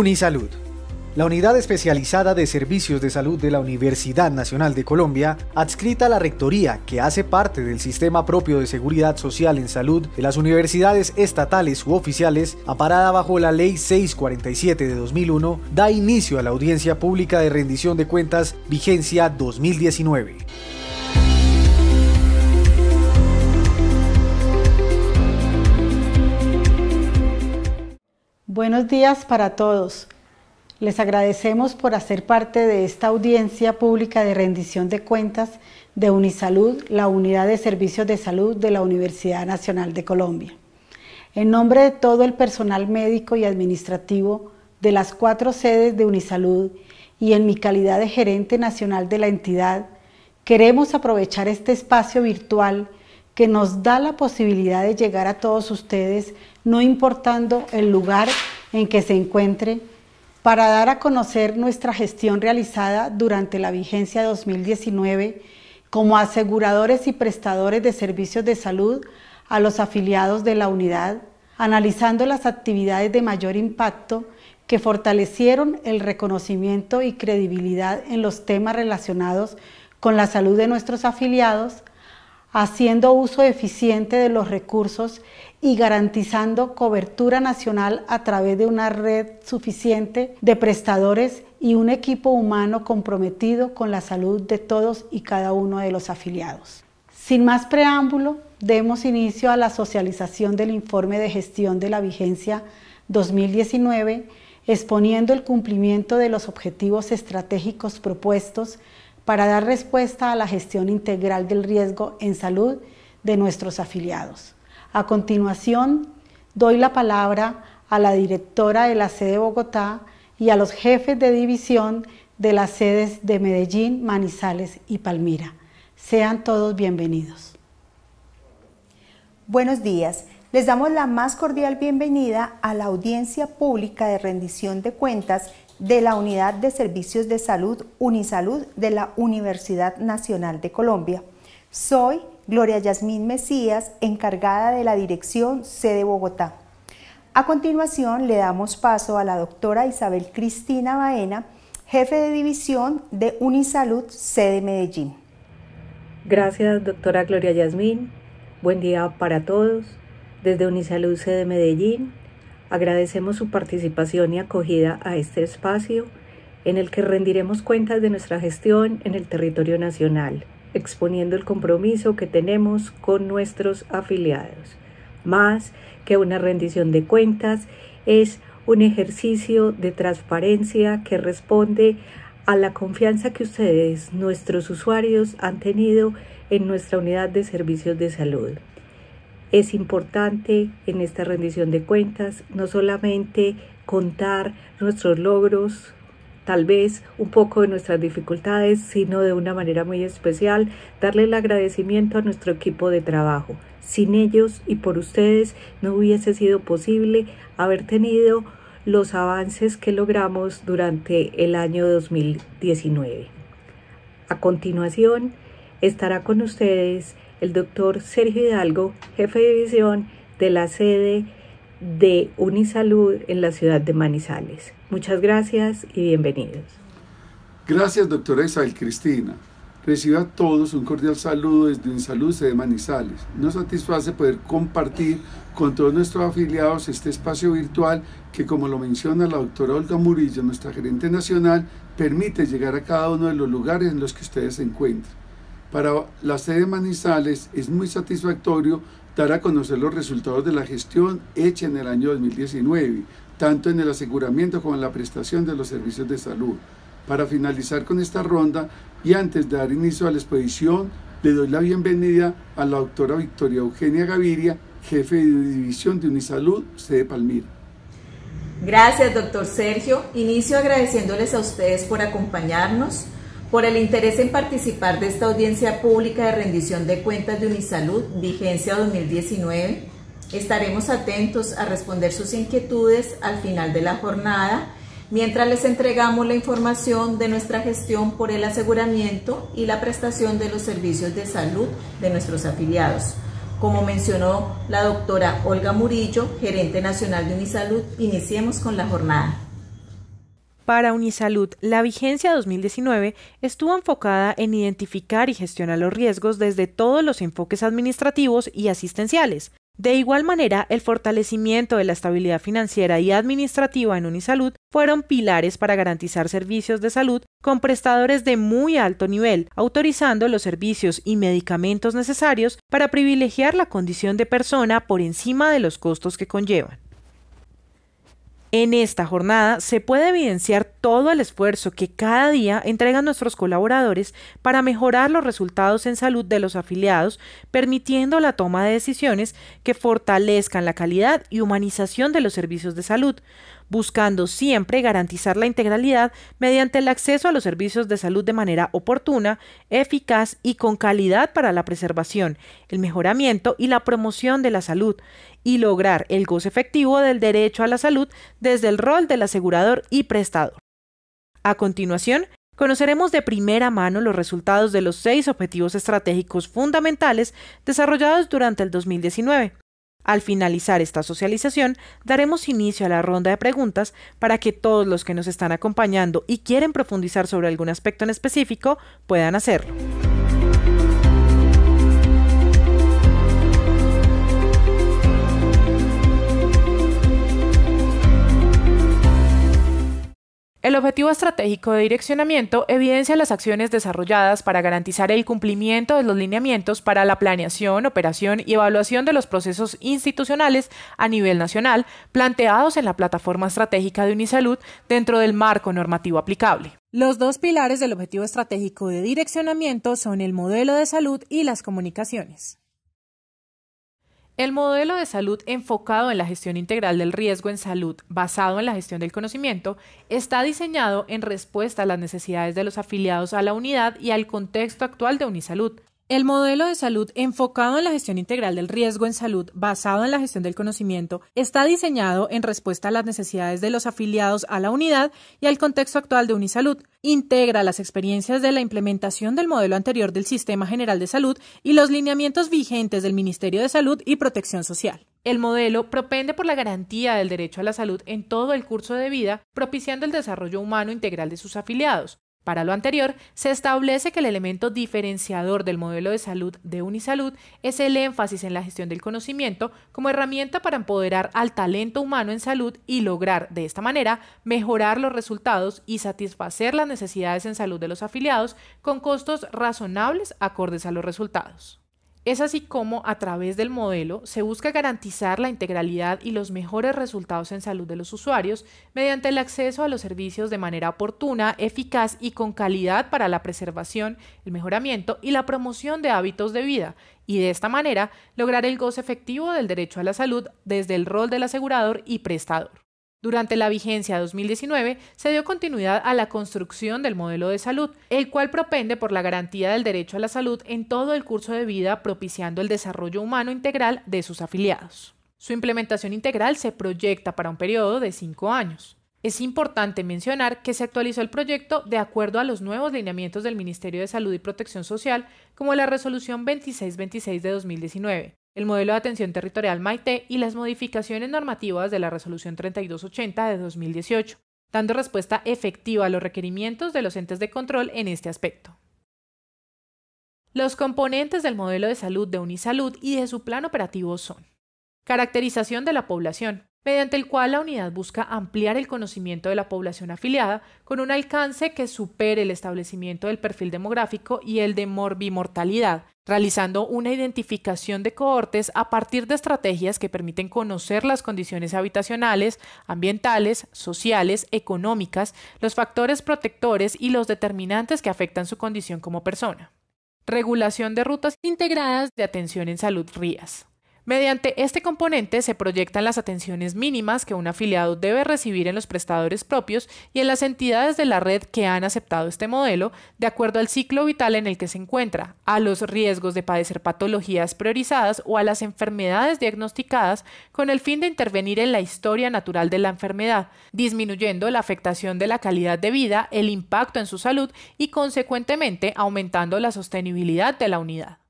Unisalud. La Unidad Especializada de Servicios de Salud de la Universidad Nacional de Colombia, adscrita a la Rectoría, que hace parte del Sistema Propio de Seguridad Social en Salud de las universidades estatales u oficiales, aparada bajo la Ley 647 de 2001, da inicio a la audiencia pública de rendición de cuentas vigencia 2019. Buenos días para todos. Les agradecemos por hacer parte de esta audiencia pública de rendición de cuentas de Unisalud, la Unidad de Servicios de Salud de la Universidad Nacional de Colombia. En nombre de todo el personal médico y administrativo de las cuatro sedes de Unisalud y en mi calidad de gerente nacional de la entidad, queremos aprovechar este espacio virtual que nos da la posibilidad de llegar a todos ustedes, no importando el lugar en que se encuentre para dar a conocer nuestra gestión realizada durante la vigencia 2019 como aseguradores y prestadores de servicios de salud a los afiliados de la unidad, analizando las actividades de mayor impacto que fortalecieron el reconocimiento y credibilidad en los temas relacionados con la salud de nuestros afiliados, haciendo uso eficiente de los recursos y garantizando cobertura nacional a través de una red suficiente de prestadores y un equipo humano comprometido con la salud de todos y cada uno de los afiliados. Sin más preámbulo, demos inicio a la socialización del informe de gestión de la vigencia 2019, exponiendo el cumplimiento de los objetivos estratégicos propuestos para dar respuesta a la gestión integral del riesgo en salud de nuestros afiliados. A continuación, doy la palabra a la directora de la sede de Bogotá y a los jefes de división de las sedes de Medellín, Manizales y Palmira. Sean todos bienvenidos. Buenos días. Les damos la más cordial bienvenida a la audiencia pública de rendición de cuentas de la Unidad de Servicios de Salud Unisalud de la Universidad Nacional de Colombia. Soy Gloria Yasmín Mesías, encargada de la Dirección Sede Bogotá. A continuación le damos paso a la doctora Isabel Cristina Baena, jefe de división de Unisalud Sede Medellín. Gracias, doctora Gloria Yasmín. Buen día para todos. Desde Unisalud Sede Medellín, agradecemos su participación y acogida a este espacio en el que rendiremos cuentas de nuestra gestión en el territorio nacional exponiendo el compromiso que tenemos con nuestros afiliados. Más que una rendición de cuentas, es un ejercicio de transparencia que responde a la confianza que ustedes, nuestros usuarios, han tenido en nuestra unidad de servicios de salud. Es importante en esta rendición de cuentas no solamente contar nuestros logros, tal vez un poco de nuestras dificultades, sino de una manera muy especial, darle el agradecimiento a nuestro equipo de trabajo. Sin ellos y por ustedes no hubiese sido posible haber tenido los avances que logramos durante el año 2019. A continuación, estará con ustedes el doctor Sergio Hidalgo, jefe de división de la sede de Unisalud en la ciudad de Manizales. Muchas gracias y bienvenidos. Gracias, doctora Isabel Cristina. Reciba a todos un cordial saludo desde Unisalud de Manizales. Nos satisface poder compartir con todos nuestros afiliados este espacio virtual que, como lo menciona la doctora Olga Murillo, nuestra gerente nacional, permite llegar a cada uno de los lugares en los que ustedes se encuentran. Para la sede de Manizales es muy satisfactorio dar a conocer los resultados de la gestión hecha en el año 2019, tanto en el aseguramiento como en la prestación de los servicios de salud. Para finalizar con esta ronda y antes de dar inicio a la exposición, le doy la bienvenida a la doctora Victoria Eugenia Gaviria, jefe de división de Unisalud, sede Palmira. Gracias, doctor Sergio. Inicio agradeciéndoles a ustedes por acompañarnos por el interés en participar de esta audiencia pública de rendición de cuentas de Unisalud, vigencia 2019. Estaremos atentos a responder sus inquietudes al final de la jornada, mientras les entregamos la información de nuestra gestión por el aseguramiento y la prestación de los servicios de salud de nuestros afiliados. Como mencionó la doctora Olga Murillo, gerente nacional de Unisalud, iniciemos con la jornada. Para Unisalud, la vigencia 2019 estuvo enfocada en identificar y gestionar los riesgos desde todos los enfoques administrativos y asistenciales. De igual manera, el fortalecimiento de la estabilidad financiera y administrativa en Unisalud fueron pilares para garantizar servicios de salud con prestadores de muy alto nivel, autorizando los servicios y medicamentos necesarios para privilegiar la condición de persona por encima de los costos que conllevan. En esta jornada se puede evidenciar todo el esfuerzo que cada día entregan nuestros colaboradores para mejorar los resultados en salud de los afiliados, permitiendo la toma de decisiones que fortalezcan la calidad y humanización de los servicios de salud, buscando siempre garantizar la integralidad mediante el acceso a los servicios de salud de manera oportuna, eficaz y con calidad para la preservación, el mejoramiento y la promoción de la salud, y lograr el goce efectivo del derecho a la salud desde el rol del asegurador y prestador. A continuación, conoceremos de primera mano los resultados de los seis objetivos estratégicos fundamentales desarrollados durante el 2019. Al finalizar esta socialización, daremos inicio a la ronda de preguntas para que todos los que nos están acompañando y quieren profundizar sobre algún aspecto en específico puedan hacerlo. El objetivo estratégico de direccionamiento evidencia las acciones desarrolladas para garantizar el cumplimiento de los lineamientos para la planeación, operación y evaluación de los procesos institucionales a nivel nacional planteados en la plataforma estratégica de Unisalud dentro del marco normativo aplicable. Los dos pilares del objetivo estratégico de direccionamiento son el modelo de salud y las comunicaciones. El modelo de salud enfocado en la gestión integral del riesgo en salud, basado en la gestión del conocimiento, está diseñado en respuesta a las necesidades de los afiliados a la unidad y al contexto actual de Unisalud. El modelo de salud enfocado en la gestión integral del riesgo en salud, basado en la gestión del conocimiento, está diseñado en respuesta a las necesidades de los afiliados a la unidad y al contexto actual de Unisalud. Integra las experiencias de la implementación del modelo anterior del Sistema General de Salud y los lineamientos vigentes del Ministerio de Salud y Protección Social. El modelo propende por la garantía del derecho a la salud en todo el curso de vida, propiciando el desarrollo humano integral de sus afiliados, para lo anterior, se establece que el elemento diferenciador del modelo de salud de Unisalud es el énfasis en la gestión del conocimiento como herramienta para empoderar al talento humano en salud y lograr, de esta manera, mejorar los resultados y satisfacer las necesidades en salud de los afiliados con costos razonables acordes a los resultados. Es así como, a través del modelo, se busca garantizar la integralidad y los mejores resultados en salud de los usuarios mediante el acceso a los servicios de manera oportuna, eficaz y con calidad para la preservación, el mejoramiento y la promoción de hábitos de vida, y de esta manera lograr el goce efectivo del derecho a la salud desde el rol del asegurador y prestador. Durante la vigencia 2019 se dio continuidad a la construcción del modelo de salud, el cual propende por la garantía del derecho a la salud en todo el curso de vida, propiciando el desarrollo humano integral de sus afiliados. Su implementación integral se proyecta para un periodo de cinco años. Es importante mencionar que se actualizó el proyecto de acuerdo a los nuevos lineamientos del Ministerio de Salud y Protección Social, como la Resolución 2626 de 2019, el modelo de atención territorial Maite y las modificaciones normativas de la Resolución 3280 de 2018, dando respuesta efectiva a los requerimientos de los entes de control en este aspecto. Los componentes del modelo de salud de Unisalud y de su plan operativo son caracterización de la población, mediante el cual la unidad busca ampliar el conocimiento de la población afiliada con un alcance que supere el establecimiento del perfil demográfico y el de morbimortalidad, realizando una identificación de cohortes a partir de estrategias que permiten conocer las condiciones habitacionales, ambientales, sociales, económicas, los factores protectores y los determinantes que afectan su condición como persona. Regulación de rutas integradas de atención en salud RIAS. Mediante este componente se proyectan las atenciones mínimas que un afiliado debe recibir en los prestadores propios y en las entidades de la red que han aceptado este modelo, de acuerdo al ciclo vital en el que se encuentra, a los riesgos de padecer patologías priorizadas o a las enfermedades diagnosticadas con el fin de intervenir en la historia natural de la enfermedad, disminuyendo la afectación de la calidad de vida, el impacto en su salud y consecuentemente aumentando la sostenibilidad de la unidad.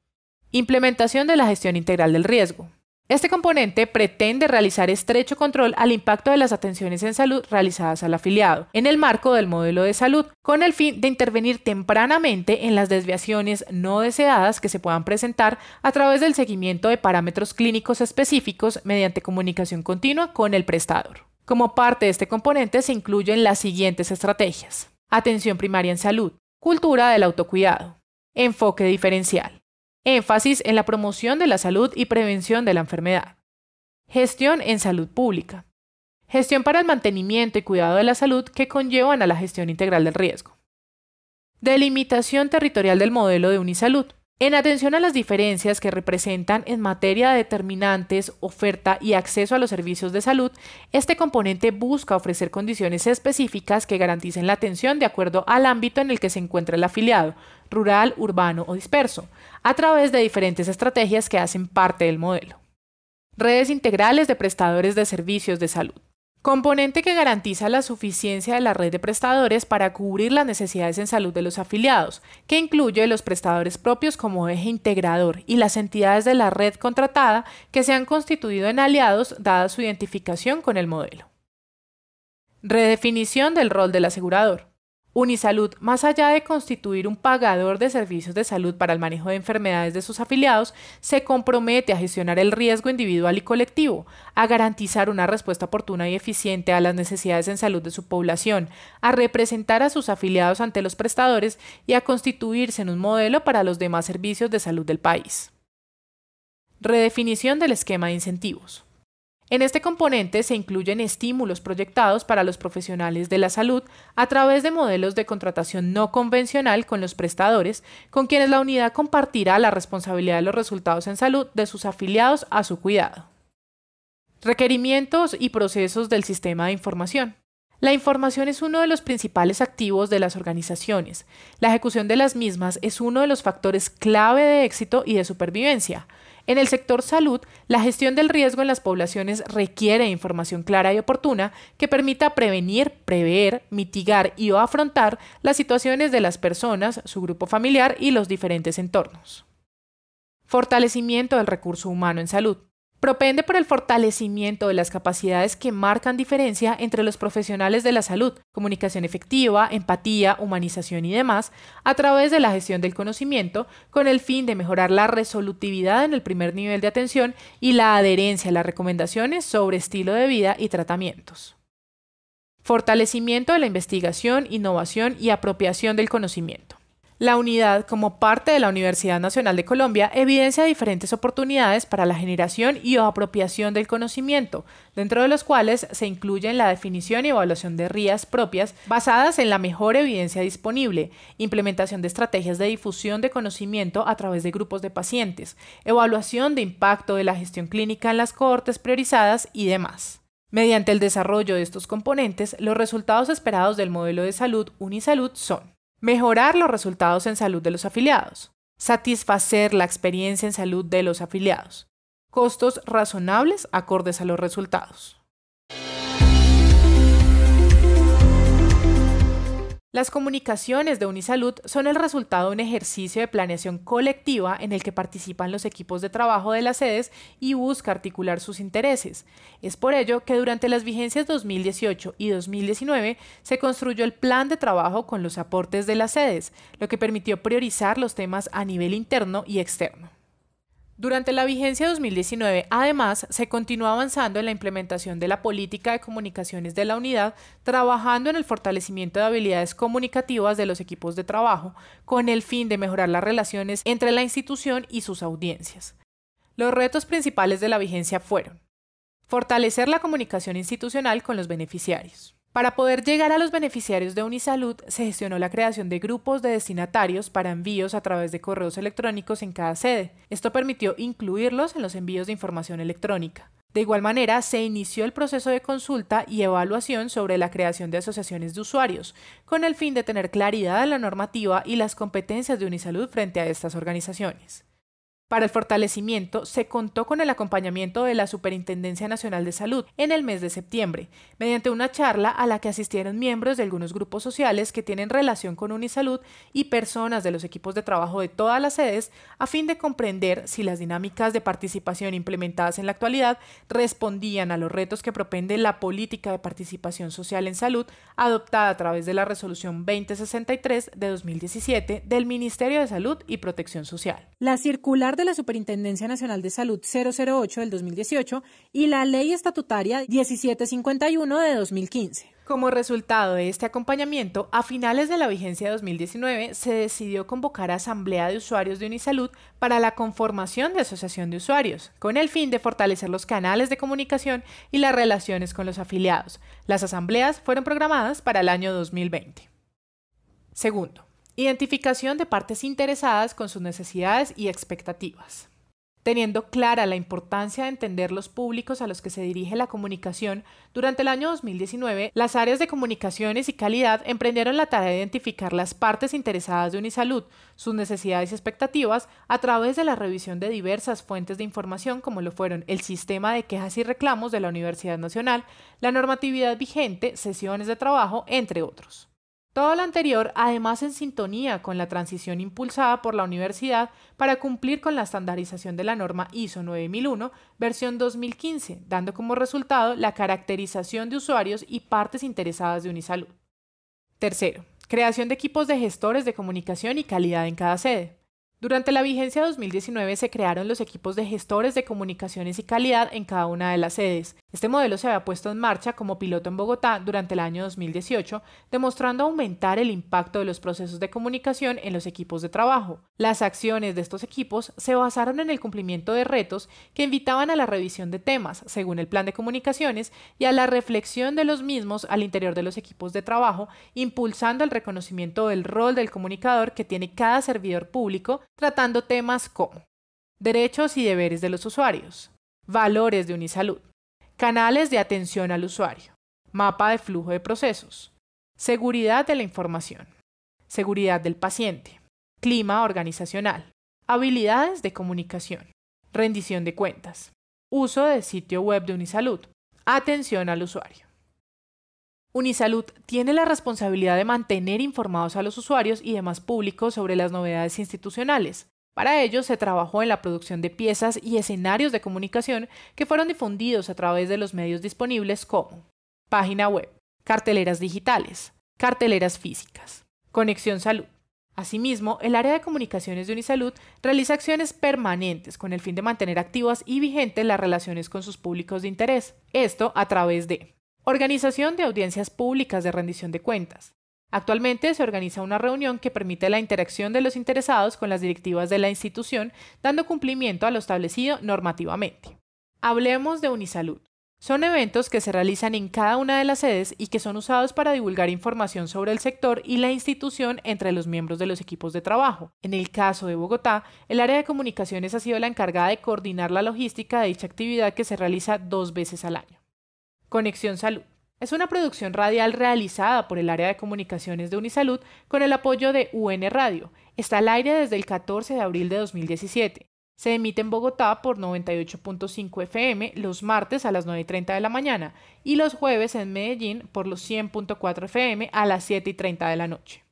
Implementación de la gestión integral del riesgo. Este componente pretende realizar estrecho control al impacto de las atenciones en salud realizadas al afiliado, en el marco del modelo de salud, con el fin de intervenir tempranamente en las desviaciones no deseadas que se puedan presentar a través del seguimiento de parámetros clínicos específicos mediante comunicación continua con el prestador. Como parte de este componente se incluyen las siguientes estrategias. Atención primaria en salud, cultura del autocuidado, enfoque diferencial, Énfasis en la promoción de la salud y prevención de la enfermedad. Gestión en salud pública. Gestión para el mantenimiento y cuidado de la salud que conllevan a la gestión integral del riesgo. Delimitación territorial del modelo de Unisalud. En atención a las diferencias que representan en materia de determinantes, oferta y acceso a los servicios de salud, este componente busca ofrecer condiciones específicas que garanticen la atención de acuerdo al ámbito en el que se encuentra el afiliado, rural, urbano o disperso, a través de diferentes estrategias que hacen parte del modelo. Redes integrales de prestadores de servicios de salud. Componente que garantiza la suficiencia de la red de prestadores para cubrir las necesidades en salud de los afiliados, que incluye los prestadores propios como eje integrador y las entidades de la red contratada que se han constituido en aliados dada su identificación con el modelo. Redefinición del rol del asegurador. Unisalud, más allá de constituir un pagador de servicios de salud para el manejo de enfermedades de sus afiliados, se compromete a gestionar el riesgo individual y colectivo, a garantizar una respuesta oportuna y eficiente a las necesidades en salud de su población, a representar a sus afiliados ante los prestadores y a constituirse en un modelo para los demás servicios de salud del país. Redefinición del esquema de incentivos. En este componente se incluyen estímulos proyectados para los profesionales de la salud a través de modelos de contratación no convencional con los prestadores, con quienes la unidad compartirá la responsabilidad de los resultados en salud de sus afiliados a su cuidado. Requerimientos y procesos del sistema de información. La información es uno de los principales activos de las organizaciones. La ejecución de las mismas es uno de los factores clave de éxito y de supervivencia. En el sector salud, la gestión del riesgo en las poblaciones requiere información clara y oportuna que permita prevenir, prever, mitigar y o afrontar las situaciones de las personas, su grupo familiar y los diferentes entornos. Fortalecimiento del recurso humano en salud propende por el fortalecimiento de las capacidades que marcan diferencia entre los profesionales de la salud, comunicación efectiva, empatía, humanización y demás, a través de la gestión del conocimiento, con el fin de mejorar la resolutividad en el primer nivel de atención y la adherencia a las recomendaciones sobre estilo de vida y tratamientos. Fortalecimiento de la investigación, innovación y apropiación del conocimiento. La unidad, como parte de la Universidad Nacional de Colombia, evidencia diferentes oportunidades para la generación y o apropiación del conocimiento, dentro de los cuales se incluyen la definición y evaluación de RIAs propias basadas en la mejor evidencia disponible, implementación de estrategias de difusión de conocimiento a través de grupos de pacientes, evaluación de impacto de la gestión clínica en las cohortes priorizadas y demás. Mediante el desarrollo de estos componentes, los resultados esperados del modelo de salud Unisalud son Mejorar los resultados en salud de los afiliados. Satisfacer la experiencia en salud de los afiliados. Costos razonables acordes a los resultados. Las comunicaciones de Unisalud son el resultado de un ejercicio de planeación colectiva en el que participan los equipos de trabajo de las sedes y busca articular sus intereses. Es por ello que durante las vigencias 2018 y 2019 se construyó el plan de trabajo con los aportes de las sedes, lo que permitió priorizar los temas a nivel interno y externo. Durante la vigencia 2019, además, se continuó avanzando en la implementación de la política de comunicaciones de la unidad, trabajando en el fortalecimiento de habilidades comunicativas de los equipos de trabajo, con el fin de mejorar las relaciones entre la institución y sus audiencias. Los retos principales de la vigencia fueron fortalecer la comunicación institucional con los beneficiarios, para poder llegar a los beneficiarios de Unisalud, se gestionó la creación de grupos de destinatarios para envíos a través de correos electrónicos en cada sede. Esto permitió incluirlos en los envíos de información electrónica. De igual manera, se inició el proceso de consulta y evaluación sobre la creación de asociaciones de usuarios, con el fin de tener claridad en la normativa y las competencias de Unisalud frente a estas organizaciones. Para el fortalecimiento se contó con el acompañamiento de la Superintendencia Nacional de Salud en el mes de septiembre, mediante una charla a la que asistieron miembros de algunos grupos sociales que tienen relación con Unisalud y personas de los equipos de trabajo de todas las sedes, a fin de comprender si las dinámicas de participación implementadas en la actualidad respondían a los retos que propende la política de participación social en salud adoptada a través de la Resolución 2063 de 2017 del Ministerio de Salud y Protección Social. La circular de la Superintendencia Nacional de Salud 008 del 2018 y la Ley Estatutaria 1751 de 2015. Como resultado de este acompañamiento, a finales de la vigencia de 2019 se decidió convocar a Asamblea de Usuarios de Unisalud para la conformación de Asociación de Usuarios, con el fin de fortalecer los canales de comunicación y las relaciones con los afiliados. Las asambleas fueron programadas para el año 2020. Segundo, Identificación de partes interesadas con sus necesidades y expectativas. Teniendo clara la importancia de entender los públicos a los que se dirige la comunicación, durante el año 2019, las áreas de comunicaciones y calidad emprendieron la tarea de identificar las partes interesadas de Unisalud, sus necesidades y expectativas, a través de la revisión de diversas fuentes de información como lo fueron el sistema de quejas y reclamos de la Universidad Nacional, la normatividad vigente, sesiones de trabajo, entre otros. Todo lo anterior, además en sintonía con la transición impulsada por la universidad para cumplir con la estandarización de la norma ISO 9001, versión 2015, dando como resultado la caracterización de usuarios y partes interesadas de Unisalud. Tercero, creación de equipos de gestores de comunicación y calidad en cada sede. Durante la vigencia 2019 se crearon los equipos de gestores de comunicaciones y calidad en cada una de las sedes. Este modelo se había puesto en marcha como piloto en Bogotá durante el año 2018, demostrando aumentar el impacto de los procesos de comunicación en los equipos de trabajo. Las acciones de estos equipos se basaron en el cumplimiento de retos que invitaban a la revisión de temas, según el plan de comunicaciones, y a la reflexión de los mismos al interior de los equipos de trabajo, impulsando el reconocimiento del rol del comunicador que tiene cada servidor público tratando temas como derechos y deberes de los usuarios, valores de Unisalud, canales de atención al usuario, mapa de flujo de procesos, seguridad de la información, seguridad del paciente, clima organizacional, habilidades de comunicación, rendición de cuentas, uso del sitio web de Unisalud, atención al usuario. Unisalud tiene la responsabilidad de mantener informados a los usuarios y demás públicos sobre las novedades institucionales. Para ello se trabajó en la producción de piezas y escenarios de comunicación que fueron difundidos a través de los medios disponibles como página web, carteleras digitales, carteleras físicas, conexión salud. Asimismo, el área de comunicaciones de Unisalud realiza acciones permanentes con el fin de mantener activas y vigentes las relaciones con sus públicos de interés. Esto a través de Organización de audiencias públicas de rendición de cuentas. Actualmente se organiza una reunión que permite la interacción de los interesados con las directivas de la institución, dando cumplimiento a lo establecido normativamente. Hablemos de Unisalud. Son eventos que se realizan en cada una de las sedes y que son usados para divulgar información sobre el sector y la institución entre los miembros de los equipos de trabajo. En el caso de Bogotá, el área de comunicaciones ha sido la encargada de coordinar la logística de dicha actividad que se realiza dos veces al año. Conexión Salud. Es una producción radial realizada por el área de comunicaciones de Unisalud con el apoyo de UN Radio. Está al aire desde el 14 de abril de 2017. Se emite en Bogotá por 98.5 FM los martes a las 9.30 de la mañana y los jueves en Medellín por los 100.4 FM a las 7.30 de la noche.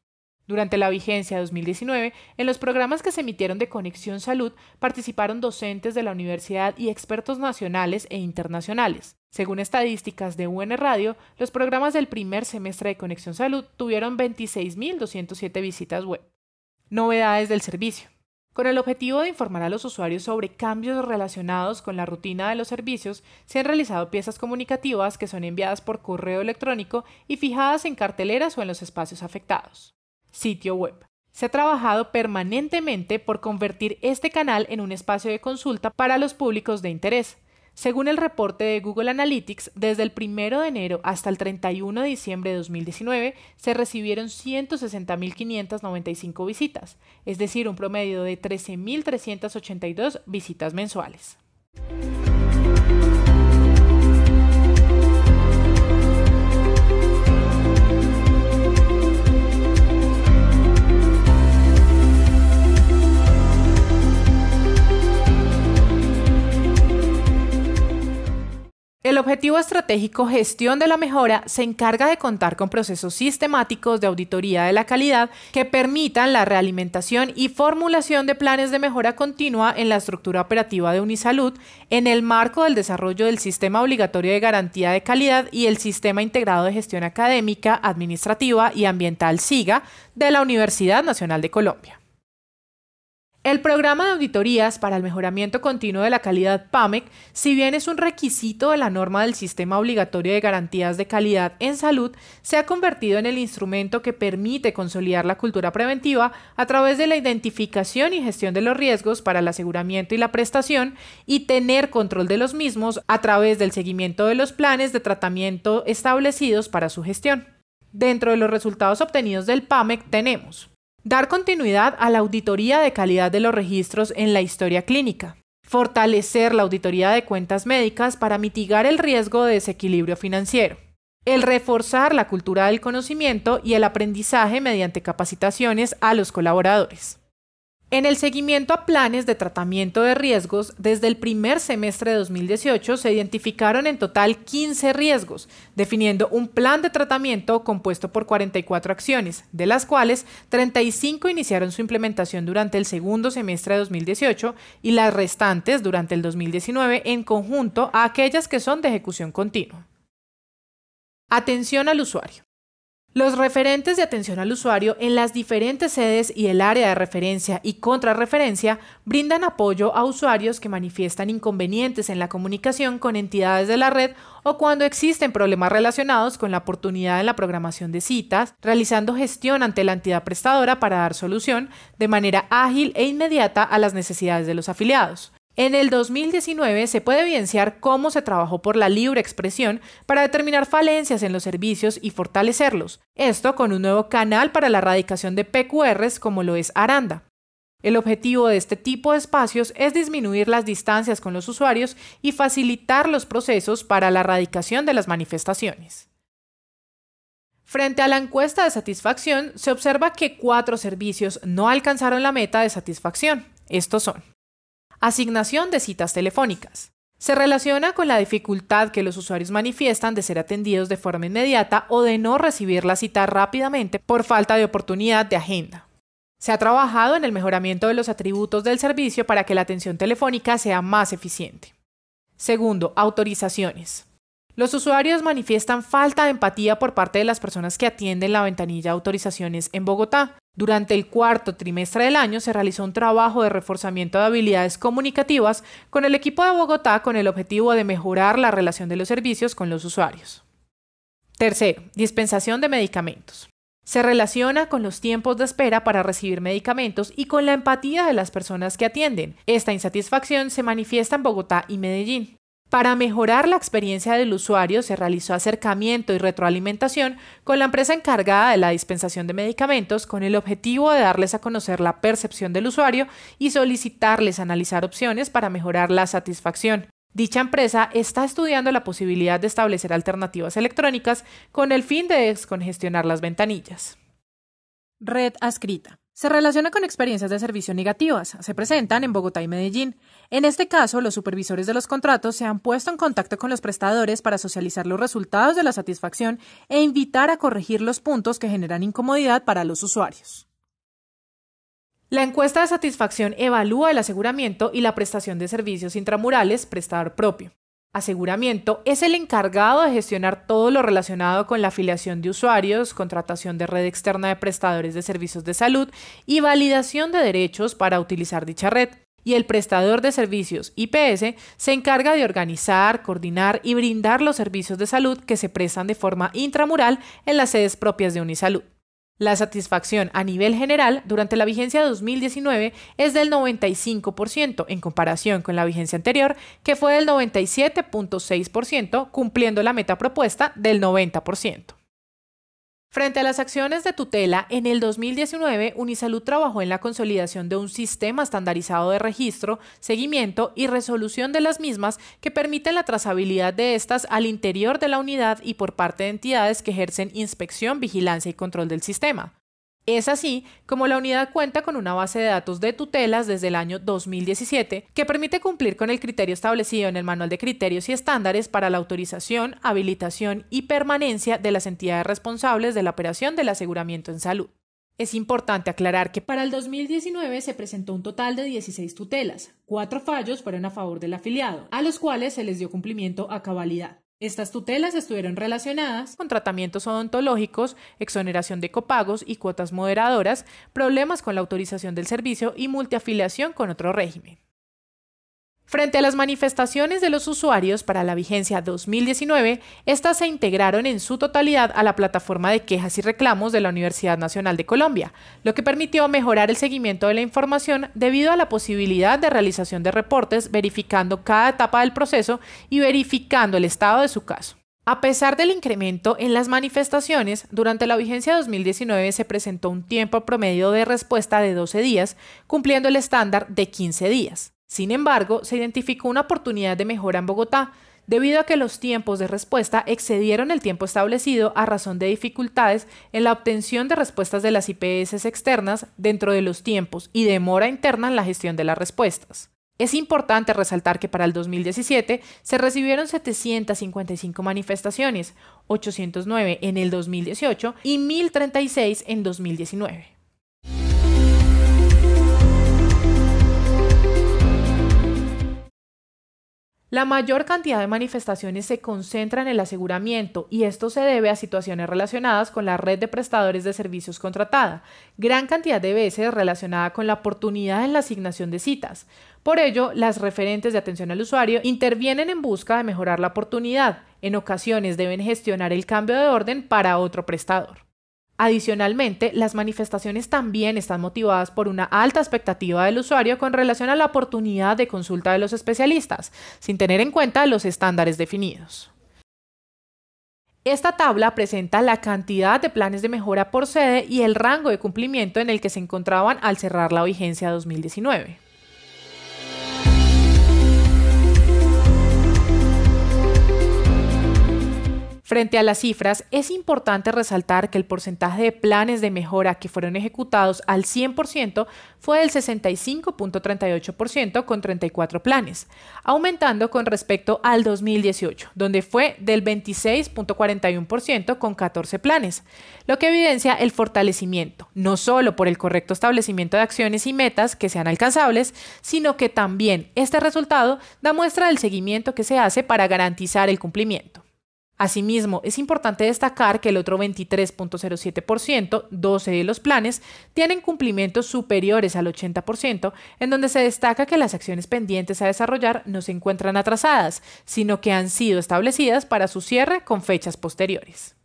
Durante la vigencia 2019, en los programas que se emitieron de Conexión Salud participaron docentes de la universidad y expertos nacionales e internacionales. Según estadísticas de UN Radio, los programas del primer semestre de Conexión Salud tuvieron 26.207 visitas web. Novedades del servicio. Con el objetivo de informar a los usuarios sobre cambios relacionados con la rutina de los servicios, se han realizado piezas comunicativas que son enviadas por correo electrónico y fijadas en carteleras o en los espacios afectados sitio web. Se ha trabajado permanentemente por convertir este canal en un espacio de consulta para los públicos de interés. Según el reporte de Google Analytics, desde el 1 de enero hasta el 31 de diciembre de 2019 se recibieron 160.595 visitas, es decir, un promedio de 13.382 visitas mensuales. El objetivo estratégico Gestión de la Mejora se encarga de contar con procesos sistemáticos de auditoría de la calidad que permitan la realimentación y formulación de planes de mejora continua en la estructura operativa de Unisalud en el marco del desarrollo del Sistema Obligatorio de Garantía de Calidad y el Sistema Integrado de Gestión Académica, Administrativa y Ambiental SIGA de la Universidad Nacional de Colombia. El programa de auditorías para el mejoramiento continuo de la calidad PAMEC, si bien es un requisito de la norma del Sistema Obligatorio de Garantías de Calidad en Salud, se ha convertido en el instrumento que permite consolidar la cultura preventiva a través de la identificación y gestión de los riesgos para el aseguramiento y la prestación y tener control de los mismos a través del seguimiento de los planes de tratamiento establecidos para su gestión. Dentro de los resultados obtenidos del PAMEC tenemos Dar continuidad a la auditoría de calidad de los registros en la historia clínica. Fortalecer la auditoría de cuentas médicas para mitigar el riesgo de desequilibrio financiero. El reforzar la cultura del conocimiento y el aprendizaje mediante capacitaciones a los colaboradores. En el seguimiento a planes de tratamiento de riesgos, desde el primer semestre de 2018 se identificaron en total 15 riesgos, definiendo un plan de tratamiento compuesto por 44 acciones, de las cuales 35 iniciaron su implementación durante el segundo semestre de 2018 y las restantes durante el 2019 en conjunto a aquellas que son de ejecución continua. Atención al usuario. Los referentes de atención al usuario en las diferentes sedes y el área de referencia y contrarreferencia brindan apoyo a usuarios que manifiestan inconvenientes en la comunicación con entidades de la red o cuando existen problemas relacionados con la oportunidad en la programación de citas, realizando gestión ante la entidad prestadora para dar solución de manera ágil e inmediata a las necesidades de los afiliados. En el 2019 se puede evidenciar cómo se trabajó por la libre expresión para determinar falencias en los servicios y fortalecerlos, esto con un nuevo canal para la erradicación de PQRs como lo es Aranda. El objetivo de este tipo de espacios es disminuir las distancias con los usuarios y facilitar los procesos para la erradicación de las manifestaciones. Frente a la encuesta de satisfacción, se observa que cuatro servicios no alcanzaron la meta de satisfacción. Estos son Asignación de citas telefónicas. Se relaciona con la dificultad que los usuarios manifiestan de ser atendidos de forma inmediata o de no recibir la cita rápidamente por falta de oportunidad de agenda. Se ha trabajado en el mejoramiento de los atributos del servicio para que la atención telefónica sea más eficiente. Segundo, autorizaciones. Los usuarios manifiestan falta de empatía por parte de las personas que atienden la ventanilla de autorizaciones en Bogotá. Durante el cuarto trimestre del año se realizó un trabajo de reforzamiento de habilidades comunicativas con el equipo de Bogotá con el objetivo de mejorar la relación de los servicios con los usuarios. Tercero, dispensación de medicamentos. Se relaciona con los tiempos de espera para recibir medicamentos y con la empatía de las personas que atienden. Esta insatisfacción se manifiesta en Bogotá y Medellín. Para mejorar la experiencia del usuario se realizó acercamiento y retroalimentación con la empresa encargada de la dispensación de medicamentos con el objetivo de darles a conocer la percepción del usuario y solicitarles analizar opciones para mejorar la satisfacción. Dicha empresa está estudiando la posibilidad de establecer alternativas electrónicas con el fin de descongestionar las ventanillas. Red adscrita se relaciona con experiencias de servicio negativas. Se presentan en Bogotá y Medellín. En este caso, los supervisores de los contratos se han puesto en contacto con los prestadores para socializar los resultados de la satisfacción e invitar a corregir los puntos que generan incomodidad para los usuarios. La encuesta de satisfacción evalúa el aseguramiento y la prestación de servicios intramurales prestador propio. Aseguramiento es el encargado de gestionar todo lo relacionado con la afiliación de usuarios, contratación de red externa de prestadores de servicios de salud y validación de derechos para utilizar dicha red. Y el prestador de servicios IPS se encarga de organizar, coordinar y brindar los servicios de salud que se prestan de forma intramural en las sedes propias de Unisalud. La satisfacción a nivel general durante la vigencia de 2019 es del 95% en comparación con la vigencia anterior, que fue del 97.6%, cumpliendo la meta propuesta del 90%. Frente a las acciones de tutela, en el 2019 Unisalud trabajó en la consolidación de un sistema estandarizado de registro, seguimiento y resolución de las mismas que permiten la trazabilidad de estas al interior de la unidad y por parte de entidades que ejercen inspección, vigilancia y control del sistema. Es así como la unidad cuenta con una base de datos de tutelas desde el año 2017 que permite cumplir con el criterio establecido en el Manual de Criterios y Estándares para la autorización, habilitación y permanencia de las entidades responsables de la operación del aseguramiento en salud. Es importante aclarar que para el 2019 se presentó un total de 16 tutelas. Cuatro fallos fueron a favor del afiliado, a los cuales se les dio cumplimiento a cabalidad. Estas tutelas estuvieron relacionadas con tratamientos odontológicos, exoneración de copagos y cuotas moderadoras, problemas con la autorización del servicio y multiafiliación con otro régimen. Frente a las manifestaciones de los usuarios para la vigencia 2019, estas se integraron en su totalidad a la plataforma de quejas y reclamos de la Universidad Nacional de Colombia, lo que permitió mejorar el seguimiento de la información debido a la posibilidad de realización de reportes verificando cada etapa del proceso y verificando el estado de su caso. A pesar del incremento en las manifestaciones, durante la vigencia 2019 se presentó un tiempo promedio de respuesta de 12 días, cumpliendo el estándar de 15 días. Sin embargo, se identificó una oportunidad de mejora en Bogotá, debido a que los tiempos de respuesta excedieron el tiempo establecido a razón de dificultades en la obtención de respuestas de las IPS externas dentro de los tiempos y demora interna en la gestión de las respuestas. Es importante resaltar que para el 2017 se recibieron 755 manifestaciones, 809 en el 2018 y 1036 en 2019. La mayor cantidad de manifestaciones se concentra en el aseguramiento y esto se debe a situaciones relacionadas con la red de prestadores de servicios contratada, gran cantidad de veces relacionada con la oportunidad en la asignación de citas. Por ello, las referentes de atención al usuario intervienen en busca de mejorar la oportunidad. En ocasiones deben gestionar el cambio de orden para otro prestador. Adicionalmente, las manifestaciones también están motivadas por una alta expectativa del usuario con relación a la oportunidad de consulta de los especialistas, sin tener en cuenta los estándares definidos. Esta tabla presenta la cantidad de planes de mejora por sede y el rango de cumplimiento en el que se encontraban al cerrar la vigencia 2019. Frente a las cifras, es importante resaltar que el porcentaje de planes de mejora que fueron ejecutados al 100% fue del 65.38% con 34 planes, aumentando con respecto al 2018, donde fue del 26.41% con 14 planes, lo que evidencia el fortalecimiento, no solo por el correcto establecimiento de acciones y metas que sean alcanzables, sino que también este resultado da muestra del seguimiento que se hace para garantizar el cumplimiento. Asimismo, es importante destacar que el otro 23.07%, 12 de los planes, tienen cumplimientos superiores al 80%, en donde se destaca que las acciones pendientes a desarrollar no se encuentran atrasadas, sino que han sido establecidas para su cierre con fechas posteriores.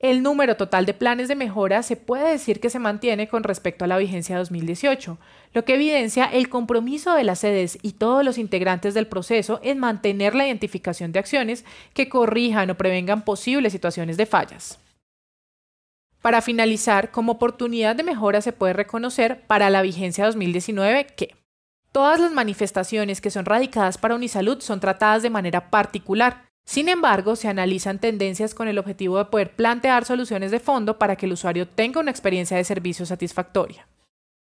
El número total de planes de mejora se puede decir que se mantiene con respecto a la vigencia 2018, lo que evidencia el compromiso de las sedes y todos los integrantes del proceso en mantener la identificación de acciones que corrijan o prevengan posibles situaciones de fallas. Para finalizar, como oportunidad de mejora se puede reconocer para la vigencia 2019 que todas las manifestaciones que son radicadas para Unisalud son tratadas de manera particular, sin embargo, se analizan tendencias con el objetivo de poder plantear soluciones de fondo para que el usuario tenga una experiencia de servicio satisfactoria.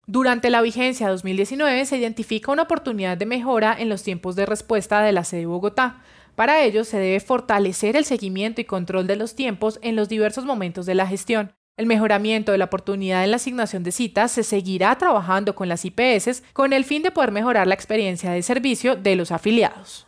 Durante la vigencia 2019 se identifica una oportunidad de mejora en los tiempos de respuesta de la sede Bogotá. Para ello se debe fortalecer el seguimiento y control de los tiempos en los diversos momentos de la gestión. El mejoramiento de la oportunidad en la asignación de citas se seguirá trabajando con las IPS con el fin de poder mejorar la experiencia de servicio de los afiliados.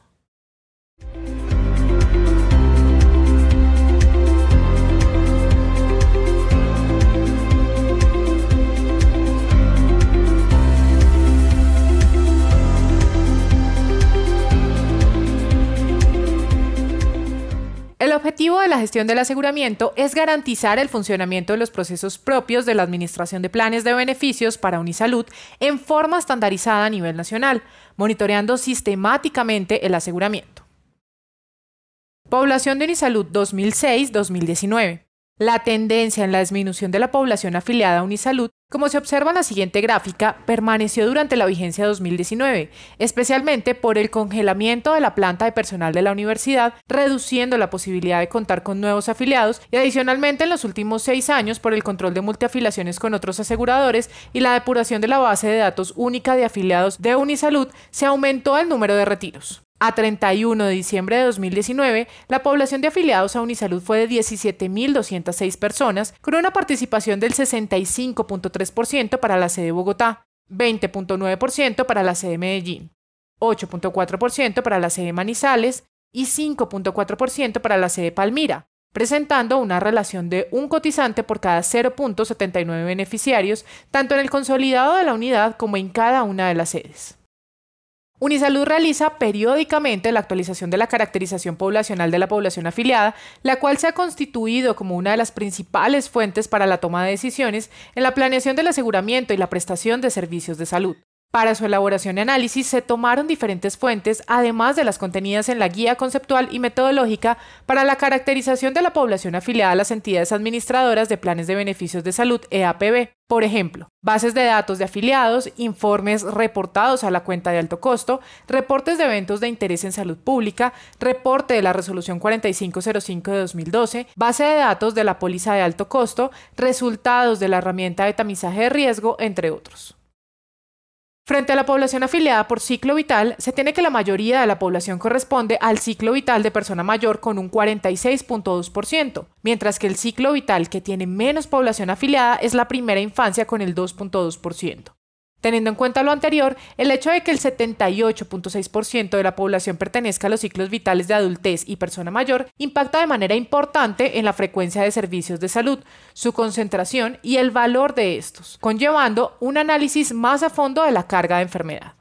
El objetivo de la gestión del aseguramiento es garantizar el funcionamiento de los procesos propios de la administración de planes de beneficios para Unisalud en forma estandarizada a nivel nacional, monitoreando sistemáticamente el aseguramiento. Población de Unisalud 2006-2019. La tendencia en la disminución de la población afiliada a Unisalud, como se observa en la siguiente gráfica, permaneció durante la vigencia 2019, especialmente por el congelamiento de la planta de personal de la universidad, reduciendo la posibilidad de contar con nuevos afiliados y adicionalmente en los últimos seis años por el control de multiafiliaciones con otros aseguradores y la depuración de la base de datos única de afiliados de Unisalud, se aumentó el número de retiros. A 31 de diciembre de 2019, la población de afiliados a Unisalud fue de 17.206 personas, con una participación del 65.3% para la sede Bogotá, 20.9% para la sede Medellín, 8.4% para la sede Manizales y 5.4% para la sede Palmira, presentando una relación de un cotizante por cada 0.79 beneficiarios, tanto en el consolidado de la unidad como en cada una de las sedes. Unisalud realiza periódicamente la actualización de la caracterización poblacional de la población afiliada, la cual se ha constituido como una de las principales fuentes para la toma de decisiones en la planeación del aseguramiento y la prestación de servicios de salud. Para su elaboración y análisis se tomaron diferentes fuentes, además de las contenidas en la guía conceptual y metodológica para la caracterización de la población afiliada a las entidades administradoras de planes de beneficios de salud EAPB. Por ejemplo, bases de datos de afiliados, informes reportados a la cuenta de alto costo, reportes de eventos de interés en salud pública, reporte de la resolución 4505 de 2012, base de datos de la póliza de alto costo, resultados de la herramienta de tamizaje de riesgo, entre otros. Frente a la población afiliada por ciclo vital, se tiene que la mayoría de la población corresponde al ciclo vital de persona mayor con un 46.2%, mientras que el ciclo vital que tiene menos población afiliada es la primera infancia con el 2.2%. Teniendo en cuenta lo anterior, el hecho de que el 78.6% de la población pertenezca a los ciclos vitales de adultez y persona mayor impacta de manera importante en la frecuencia de servicios de salud, su concentración y el valor de estos, conllevando un análisis más a fondo de la carga de enfermedad.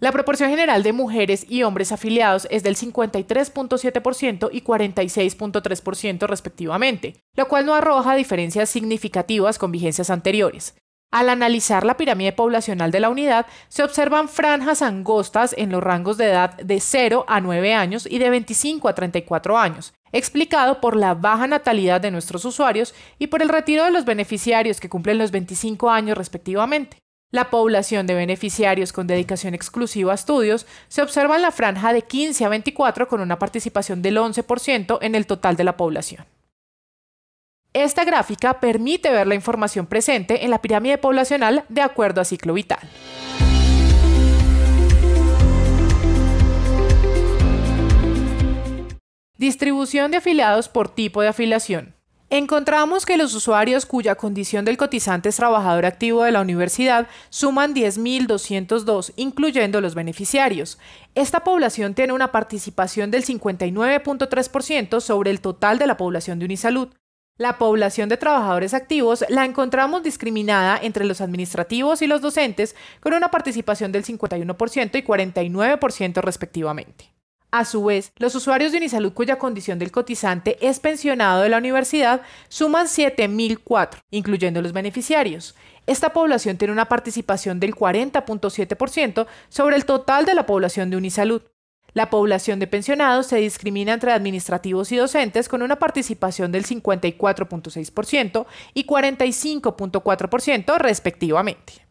La proporción general de mujeres y hombres afiliados es del 53.7% y 46.3% respectivamente, lo cual no arroja diferencias significativas con vigencias anteriores. Al analizar la pirámide poblacional de la unidad, se observan franjas angostas en los rangos de edad de 0 a 9 años y de 25 a 34 años, explicado por la baja natalidad de nuestros usuarios y por el retiro de los beneficiarios que cumplen los 25 años respectivamente. La población de beneficiarios con dedicación exclusiva a estudios se observa en la franja de 15 a 24 con una participación del 11% en el total de la población. Esta gráfica permite ver la información presente en la pirámide poblacional de acuerdo a ciclo vital. Distribución de afiliados por tipo de afiliación. Encontramos que los usuarios cuya condición del cotizante es trabajador activo de la universidad suman 10.202, incluyendo los beneficiarios. Esta población tiene una participación del 59.3% sobre el total de la población de Unisalud. La población de trabajadores activos la encontramos discriminada entre los administrativos y los docentes con una participación del 51% y 49% respectivamente. A su vez, los usuarios de Unisalud cuya condición del cotizante es pensionado de la universidad suman 7.004, incluyendo los beneficiarios. Esta población tiene una participación del 40.7% sobre el total de la población de Unisalud. La población de pensionados se discrimina entre administrativos y docentes con una participación del 54.6% y 45.4% respectivamente.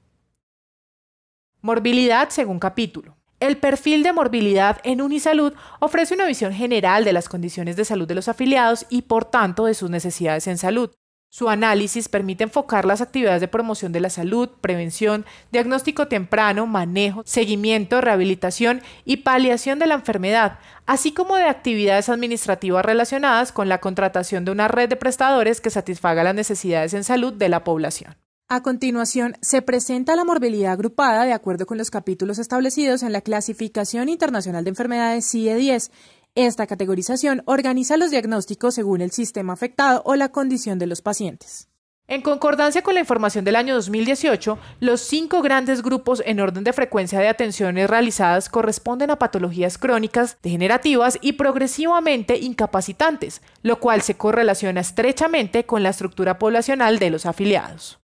Morbilidad según capítulo. El perfil de morbilidad en Unisalud ofrece una visión general de las condiciones de salud de los afiliados y por tanto de sus necesidades en salud. Su análisis permite enfocar las actividades de promoción de la salud, prevención, diagnóstico temprano, manejo, seguimiento, rehabilitación y paliación de la enfermedad, así como de actividades administrativas relacionadas con la contratación de una red de prestadores que satisfaga las necesidades en salud de la población. A continuación, se presenta la morbilidad agrupada de acuerdo con los capítulos establecidos en la Clasificación Internacional de Enfermedades CIE-10 esta categorización organiza los diagnósticos según el sistema afectado o la condición de los pacientes. En concordancia con la información del año 2018, los cinco grandes grupos en orden de frecuencia de atenciones realizadas corresponden a patologías crónicas, degenerativas y progresivamente incapacitantes, lo cual se correlaciona estrechamente con la estructura poblacional de los afiliados.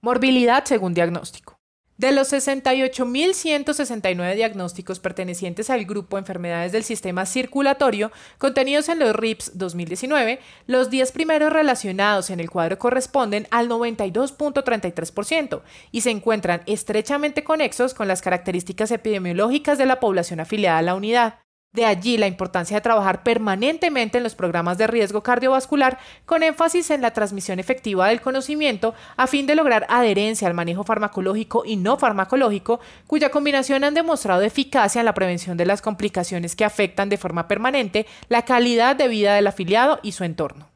Morbilidad según diagnóstico. De los 68.169 diagnósticos pertenecientes al grupo enfermedades del sistema circulatorio contenidos en los RIPS 2019, los 10 primeros relacionados en el cuadro corresponden al 92.33% y se encuentran estrechamente conexos con las características epidemiológicas de la población afiliada a la unidad. De allí la importancia de trabajar permanentemente en los programas de riesgo cardiovascular con énfasis en la transmisión efectiva del conocimiento a fin de lograr adherencia al manejo farmacológico y no farmacológico, cuya combinación han demostrado eficacia en la prevención de las complicaciones que afectan de forma permanente la calidad de vida del afiliado y su entorno.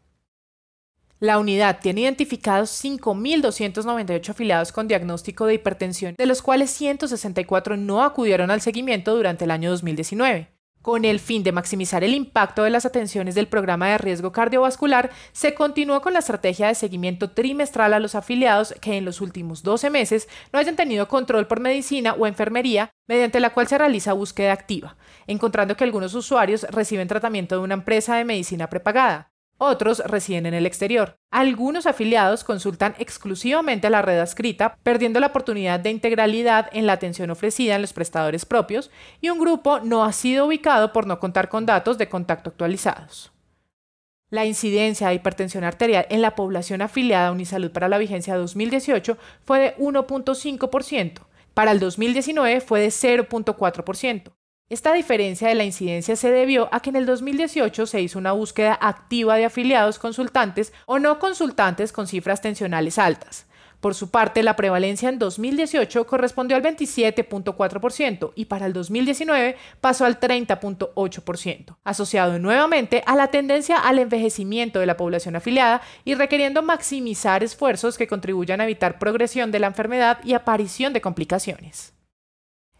La unidad tiene identificados 5.298 afiliados con diagnóstico de hipertensión, de los cuales 164 no acudieron al seguimiento durante el año 2019. Con el fin de maximizar el impacto de las atenciones del programa de riesgo cardiovascular, se continuó con la estrategia de seguimiento trimestral a los afiliados que en los últimos 12 meses no hayan tenido control por medicina o enfermería, mediante la cual se realiza búsqueda activa, encontrando que algunos usuarios reciben tratamiento de una empresa de medicina prepagada. Otros residen en el exterior. Algunos afiliados consultan exclusivamente la red adscrita, perdiendo la oportunidad de integralidad en la atención ofrecida en los prestadores propios, y un grupo no ha sido ubicado por no contar con datos de contacto actualizados. La incidencia de hipertensión arterial en la población afiliada a Unisalud para la vigencia 2018 fue de 1.5%. Para el 2019 fue de 0.4%. Esta diferencia de la incidencia se debió a que en el 2018 se hizo una búsqueda activa de afiliados consultantes o no consultantes con cifras tensionales altas. Por su parte, la prevalencia en 2018 correspondió al 27.4% y para el 2019 pasó al 30.8%, asociado nuevamente a la tendencia al envejecimiento de la población afiliada y requiriendo maximizar esfuerzos que contribuyan a evitar progresión de la enfermedad y aparición de complicaciones.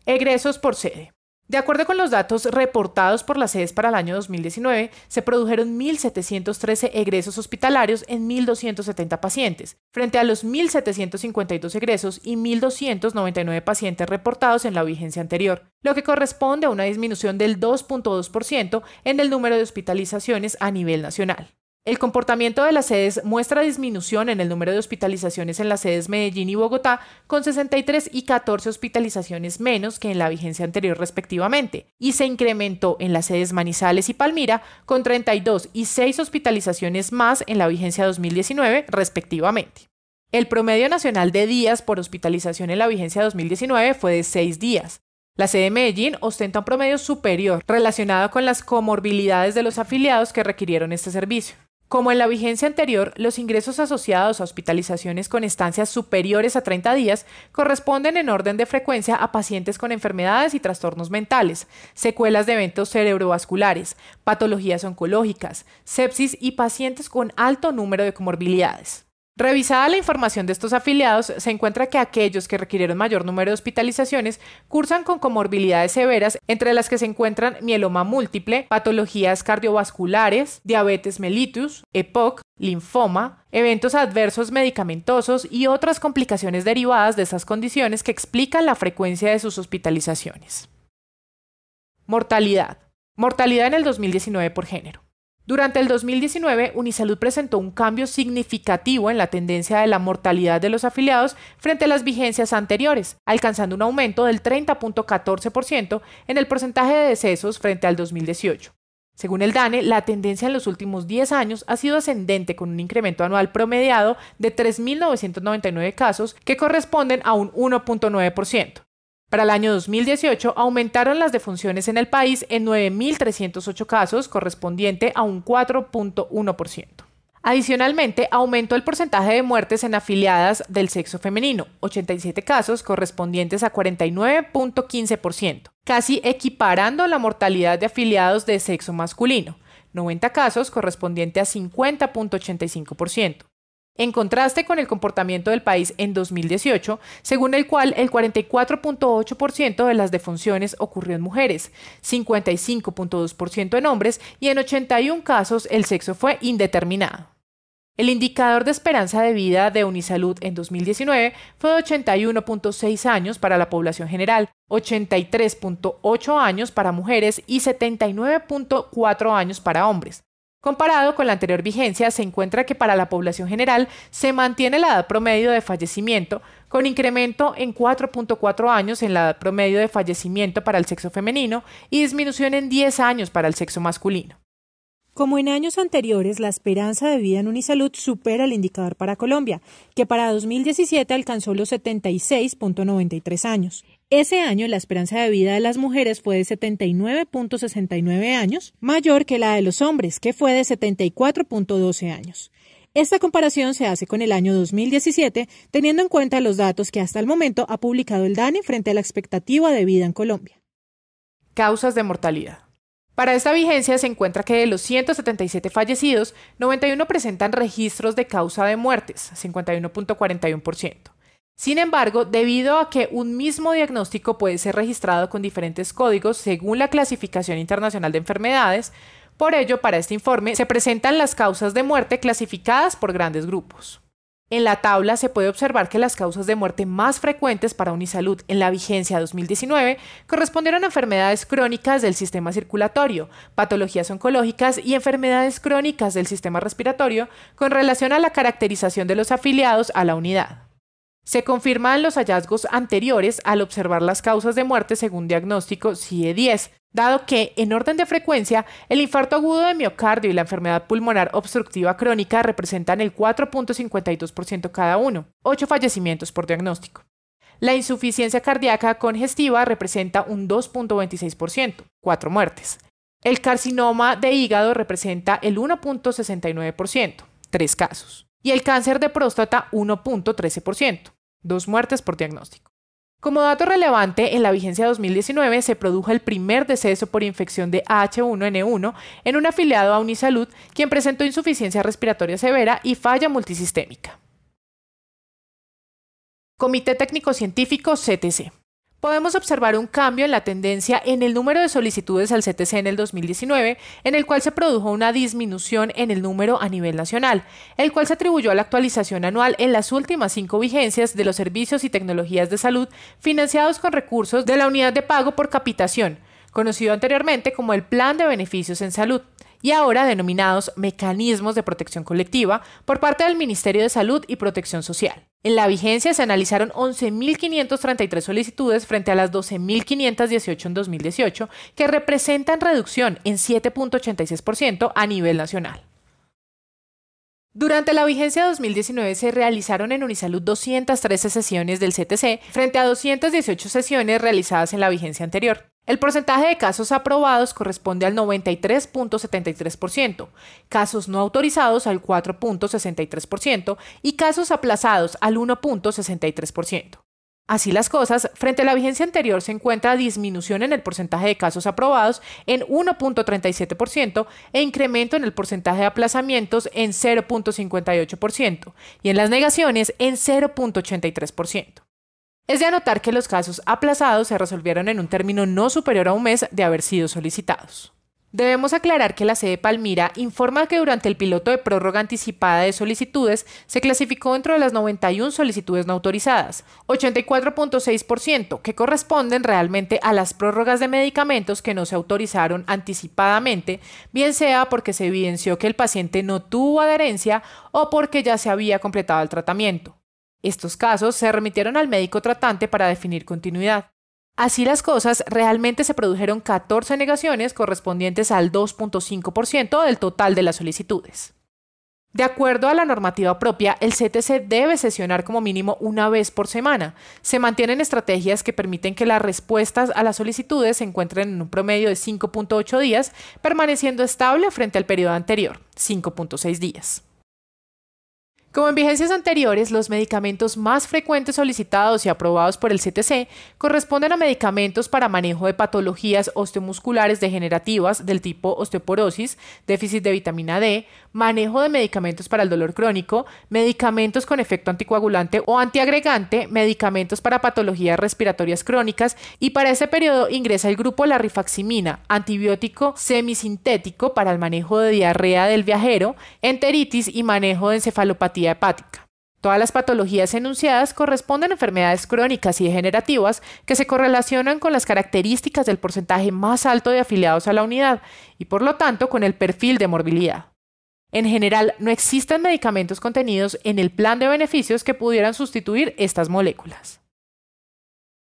Egresos por sede. De acuerdo con los datos reportados por las sedes para el año 2019, se produjeron 1.713 egresos hospitalarios en 1.270 pacientes, frente a los 1.752 egresos y 1.299 pacientes reportados en la vigencia anterior, lo que corresponde a una disminución del 2.2% en el número de hospitalizaciones a nivel nacional. El comportamiento de las sedes muestra disminución en el número de hospitalizaciones en las sedes Medellín y Bogotá, con 63 y 14 hospitalizaciones menos que en la vigencia anterior respectivamente, y se incrementó en las sedes Manizales y Palmira, con 32 y 6 hospitalizaciones más en la vigencia 2019 respectivamente. El promedio nacional de días por hospitalización en la vigencia 2019 fue de 6 días, la sede de Medellín ostenta un promedio superior relacionado con las comorbilidades de los afiliados que requirieron este servicio. Como en la vigencia anterior, los ingresos asociados a hospitalizaciones con estancias superiores a 30 días corresponden en orden de frecuencia a pacientes con enfermedades y trastornos mentales, secuelas de eventos cerebrovasculares, patologías oncológicas, sepsis y pacientes con alto número de comorbilidades. Revisada la información de estos afiliados, se encuentra que aquellos que requirieron mayor número de hospitalizaciones cursan con comorbilidades severas, entre las que se encuentran mieloma múltiple, patologías cardiovasculares, diabetes mellitus, EPOC, linfoma, eventos adversos medicamentosos y otras complicaciones derivadas de esas condiciones que explican la frecuencia de sus hospitalizaciones. Mortalidad. Mortalidad en el 2019 por género. Durante el 2019, Unisalud presentó un cambio significativo en la tendencia de la mortalidad de los afiliados frente a las vigencias anteriores, alcanzando un aumento del 30.14% en el porcentaje de decesos frente al 2018. Según el DANE, la tendencia en los últimos 10 años ha sido ascendente con un incremento anual promediado de 3.999 casos que corresponden a un 1.9%. Para el año 2018 aumentaron las defunciones en el país en 9.308 casos, correspondiente a un 4.1%. Adicionalmente, aumentó el porcentaje de muertes en afiliadas del sexo femenino, 87 casos correspondientes a 49.15%, casi equiparando la mortalidad de afiliados de sexo masculino, 90 casos correspondiente a 50.85% en contraste con el comportamiento del país en 2018, según el cual el 44.8% de las defunciones ocurrió en mujeres, 55.2% en hombres y en 81 casos el sexo fue indeterminado. El indicador de esperanza de vida de Unisalud en 2019 fue de 81.6 años para la población general, 83.8 años para mujeres y 79.4 años para hombres. Comparado con la anterior vigencia, se encuentra que para la población general se mantiene la edad promedio de fallecimiento, con incremento en 4.4 años en la edad promedio de fallecimiento para el sexo femenino y disminución en 10 años para el sexo masculino. Como en años anteriores, la esperanza de vida en Unisalud supera el indicador para Colombia, que para 2017 alcanzó los 76.93 años. Ese año la esperanza de vida de las mujeres fue de 79.69 años, mayor que la de los hombres, que fue de 74.12 años. Esta comparación se hace con el año 2017, teniendo en cuenta los datos que hasta el momento ha publicado el DANE frente a la expectativa de vida en Colombia. Causas de mortalidad. Para esta vigencia se encuentra que de los 177 fallecidos, 91 presentan registros de causa de muertes, 51.41%. Sin embargo, debido a que un mismo diagnóstico puede ser registrado con diferentes códigos según la clasificación internacional de enfermedades, por ello, para este informe se presentan las causas de muerte clasificadas por grandes grupos. En la tabla se puede observar que las causas de muerte más frecuentes para Unisalud en la vigencia 2019 correspondieron a enfermedades crónicas del sistema circulatorio, patologías oncológicas y enfermedades crónicas del sistema respiratorio con relación a la caracterización de los afiliados a la unidad. Se confirman los hallazgos anteriores al observar las causas de muerte según diagnóstico CIE-10, dado que, en orden de frecuencia, el infarto agudo de miocardio y la enfermedad pulmonar obstructiva crónica representan el 4.52% cada uno, 8 fallecimientos por diagnóstico. La insuficiencia cardíaca congestiva representa un 2.26%, 4 muertes. El carcinoma de hígado representa el 1.69%, 3 casos. Y el cáncer de próstata 1.13%, 2 muertes por diagnóstico. Como dato relevante, en la vigencia 2019 se produjo el primer deceso por infección de H1N1 en un afiliado a Unisalud, quien presentó insuficiencia respiratoria severa y falla multisistémica. Comité Técnico Científico CTC podemos observar un cambio en la tendencia en el número de solicitudes al CTC en el 2019, en el cual se produjo una disminución en el número a nivel nacional, el cual se atribuyó a la actualización anual en las últimas cinco vigencias de los servicios y tecnologías de salud financiados con recursos de la unidad de pago por capitación, conocido anteriormente como el Plan de Beneficios en Salud y ahora denominados mecanismos de protección colectiva por parte del Ministerio de Salud y Protección Social. En la vigencia se analizaron 11.533 solicitudes frente a las 12.518 en 2018, que representan reducción en 7.86% a nivel nacional. Durante la vigencia 2019 se realizaron en Unisalud 213 sesiones del CTC frente a 218 sesiones realizadas en la vigencia anterior. El porcentaje de casos aprobados corresponde al 93.73%, casos no autorizados al 4.63% y casos aplazados al 1.63%. Así las cosas, frente a la vigencia anterior se encuentra disminución en el porcentaje de casos aprobados en 1.37% e incremento en el porcentaje de aplazamientos en 0.58% y en las negaciones en 0.83%. Es de anotar que los casos aplazados se resolvieron en un término no superior a un mes de haber sido solicitados. Debemos aclarar que la sede Palmira informa que durante el piloto de prórroga anticipada de solicitudes se clasificó dentro de las 91 solicitudes no autorizadas, 84.6%, que corresponden realmente a las prórrogas de medicamentos que no se autorizaron anticipadamente, bien sea porque se evidenció que el paciente no tuvo adherencia o porque ya se había completado el tratamiento. Estos casos se remitieron al médico tratante para definir continuidad. Así las cosas, realmente se produjeron 14 negaciones correspondientes al 2.5% del total de las solicitudes. De acuerdo a la normativa propia, el CTC debe sesionar como mínimo una vez por semana. Se mantienen estrategias que permiten que las respuestas a las solicitudes se encuentren en un promedio de 5.8 días, permaneciendo estable frente al periodo anterior, 5.6 días. Como en vigencias anteriores, los medicamentos más frecuentes solicitados y aprobados por el CTC corresponden a medicamentos para manejo de patologías osteomusculares degenerativas del tipo osteoporosis, déficit de vitamina D, manejo de medicamentos para el dolor crónico, medicamentos con efecto anticoagulante o antiagregante, medicamentos para patologías respiratorias crónicas y para ese periodo ingresa el grupo la rifaximina, antibiótico semisintético para el manejo de diarrea del viajero, enteritis y manejo de encefalopatía hepática. Todas las patologías enunciadas corresponden a enfermedades crónicas y degenerativas que se correlacionan con las características del porcentaje más alto de afiliados a la unidad y por lo tanto con el perfil de morbilidad. En general, no existen medicamentos contenidos en el plan de beneficios que pudieran sustituir estas moléculas.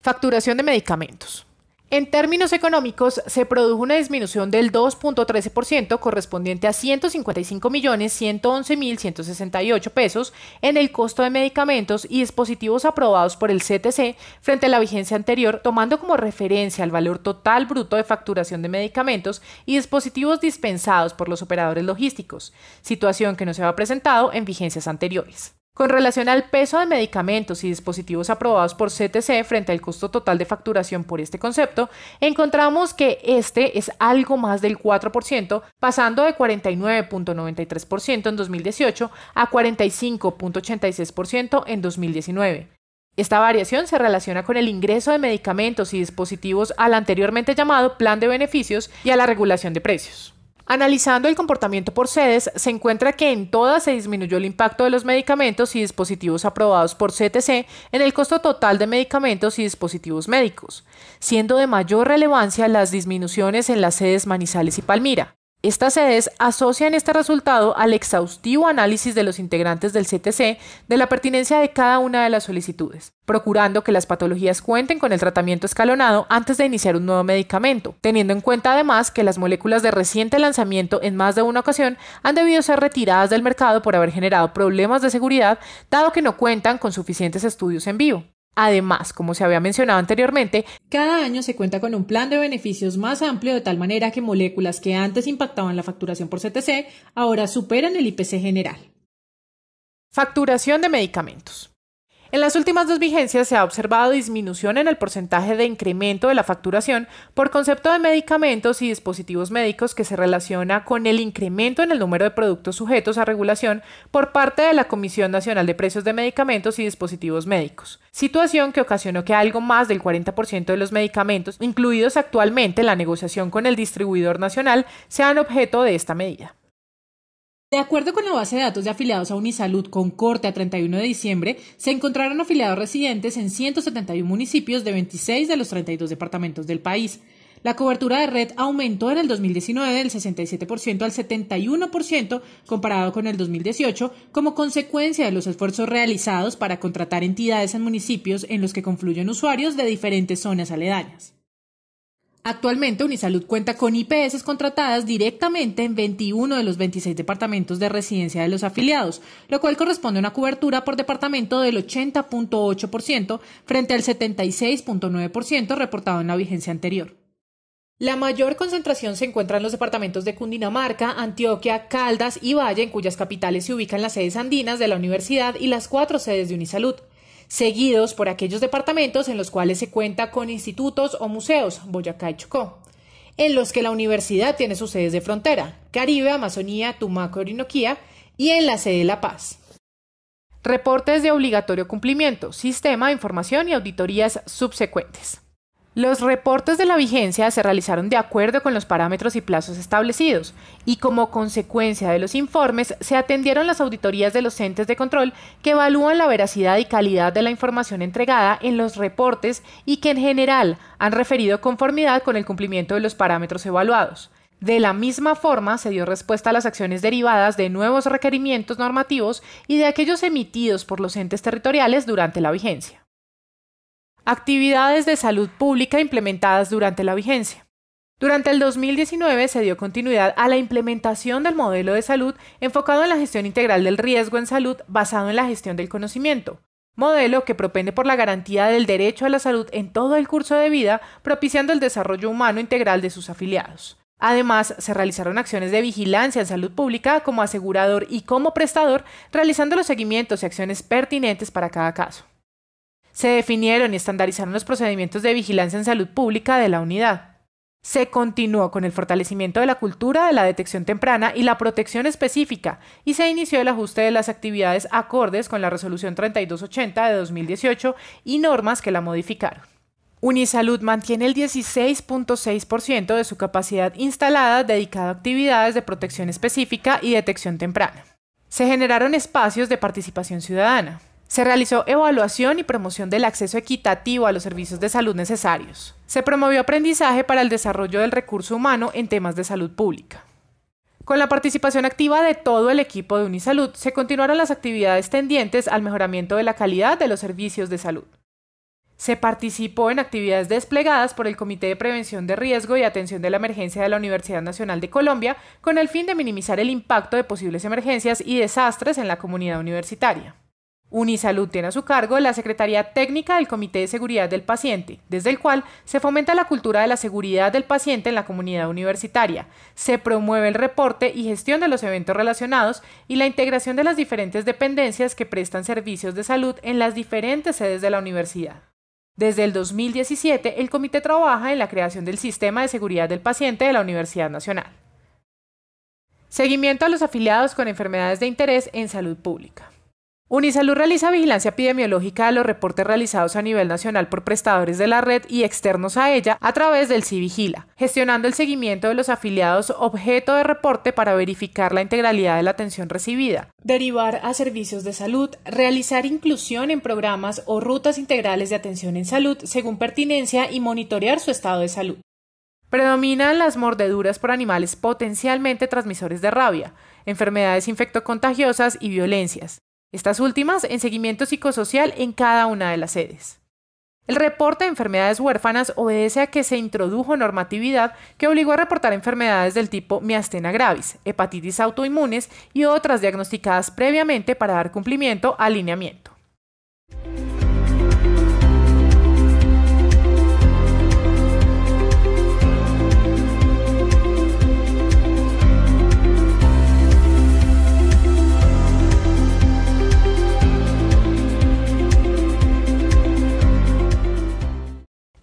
Facturación de medicamentos. En términos económicos, se produjo una disminución del 2.13% correspondiente a 155.111.168 pesos en el costo de medicamentos y dispositivos aprobados por el CTC frente a la vigencia anterior, tomando como referencia el valor total bruto de facturación de medicamentos y dispositivos dispensados por los operadores logísticos, situación que no se había presentado en vigencias anteriores. Con relación al peso de medicamentos y dispositivos aprobados por CTC frente al costo total de facturación por este concepto, encontramos que este es algo más del 4%, pasando de 49.93% en 2018 a 45.86% en 2019. Esta variación se relaciona con el ingreso de medicamentos y dispositivos al anteriormente llamado plan de beneficios y a la regulación de precios. Analizando el comportamiento por sedes, se encuentra que en todas se disminuyó el impacto de los medicamentos y dispositivos aprobados por CTC en el costo total de medicamentos y dispositivos médicos, siendo de mayor relevancia las disminuciones en las sedes Manizales y Palmira. Estas sedes asocian este resultado al exhaustivo análisis de los integrantes del CTC de la pertinencia de cada una de las solicitudes, procurando que las patologías cuenten con el tratamiento escalonado antes de iniciar un nuevo medicamento, teniendo en cuenta además que las moléculas de reciente lanzamiento en más de una ocasión han debido ser retiradas del mercado por haber generado problemas de seguridad, dado que no cuentan con suficientes estudios en vivo. Además, como se había mencionado anteriormente, cada año se cuenta con un plan de beneficios más amplio de tal manera que moléculas que antes impactaban la facturación por CTC ahora superan el IPC general. Facturación de medicamentos. En las últimas dos vigencias se ha observado disminución en el porcentaje de incremento de la facturación por concepto de medicamentos y dispositivos médicos que se relaciona con el incremento en el número de productos sujetos a regulación por parte de la Comisión Nacional de Precios de Medicamentos y Dispositivos Médicos, situación que ocasionó que algo más del 40% de los medicamentos incluidos actualmente en la negociación con el distribuidor nacional sean objeto de esta medida. De acuerdo con la base de datos de afiliados a Unisalud con corte a 31 de diciembre, se encontraron afiliados residentes en 171 municipios de 26 de los 32 departamentos del país. La cobertura de red aumentó en el 2019 del 67% al 71% comparado con el 2018 como consecuencia de los esfuerzos realizados para contratar entidades en municipios en los que confluyen usuarios de diferentes zonas aledañas. Actualmente Unisalud cuenta con IPS contratadas directamente en 21 de los 26 departamentos de residencia de los afiliados, lo cual corresponde a una cobertura por departamento del 80.8% frente al 76.9% reportado en la vigencia anterior. La mayor concentración se encuentra en los departamentos de Cundinamarca, Antioquia, Caldas y Valle, en cuyas capitales se ubican las sedes andinas de la universidad y las cuatro sedes de Unisalud seguidos por aquellos departamentos en los cuales se cuenta con institutos o museos, Boyacá y Chocó, en los que la universidad tiene sus sedes de frontera, Caribe, Amazonía, Tumaco, Orinoquía, y en la sede de La Paz. Reportes de obligatorio cumplimiento, sistema de información y auditorías subsecuentes. Los reportes de la vigencia se realizaron de acuerdo con los parámetros y plazos establecidos, y como consecuencia de los informes se atendieron las auditorías de los entes de control que evalúan la veracidad y calidad de la información entregada en los reportes y que en general han referido conformidad con el cumplimiento de los parámetros evaluados. De la misma forma, se dio respuesta a las acciones derivadas de nuevos requerimientos normativos y de aquellos emitidos por los entes territoriales durante la vigencia. Actividades de salud pública implementadas durante la vigencia. Durante el 2019 se dio continuidad a la implementación del modelo de salud enfocado en la gestión integral del riesgo en salud basado en la gestión del conocimiento, modelo que propende por la garantía del derecho a la salud en todo el curso de vida, propiciando el desarrollo humano integral de sus afiliados. Además, se realizaron acciones de vigilancia en salud pública como asegurador y como prestador, realizando los seguimientos y acciones pertinentes para cada caso se definieron y estandarizaron los procedimientos de vigilancia en salud pública de la unidad. Se continuó con el fortalecimiento de la cultura de la detección temprana y la protección específica y se inició el ajuste de las actividades acordes con la resolución 3280 de 2018 y normas que la modificaron. Unisalud mantiene el 16.6% de su capacidad instalada dedicada a actividades de protección específica y detección temprana. Se generaron espacios de participación ciudadana. Se realizó evaluación y promoción del acceso equitativo a los servicios de salud necesarios. Se promovió aprendizaje para el desarrollo del recurso humano en temas de salud pública. Con la participación activa de todo el equipo de Unisalud, se continuaron las actividades tendientes al mejoramiento de la calidad de los servicios de salud. Se participó en actividades desplegadas por el Comité de Prevención de Riesgo y Atención de la Emergencia de la Universidad Nacional de Colombia con el fin de minimizar el impacto de posibles emergencias y desastres en la comunidad universitaria. Unisalud tiene a su cargo la Secretaría Técnica del Comité de Seguridad del Paciente, desde el cual se fomenta la cultura de la seguridad del paciente en la comunidad universitaria, se promueve el reporte y gestión de los eventos relacionados y la integración de las diferentes dependencias que prestan servicios de salud en las diferentes sedes de la universidad. Desde el 2017, el comité trabaja en la creación del Sistema de Seguridad del Paciente de la Universidad Nacional. Seguimiento a los afiliados con enfermedades de interés en salud pública. Unisalud realiza vigilancia epidemiológica de los reportes realizados a nivel nacional por prestadores de la red y externos a ella a través del CIVIGILA, gestionando el seguimiento de los afiliados objeto de reporte para verificar la integralidad de la atención recibida, derivar a servicios de salud, realizar inclusión en programas o rutas integrales de atención en salud según pertinencia y monitorear su estado de salud. Predominan las mordeduras por animales potencialmente transmisores de rabia, enfermedades infectocontagiosas y violencias estas últimas en seguimiento psicosocial en cada una de las sedes. El reporte de enfermedades huérfanas obedece a que se introdujo normatividad que obligó a reportar enfermedades del tipo miastena gravis, hepatitis autoinmunes y otras diagnosticadas previamente para dar cumplimiento al lineamiento.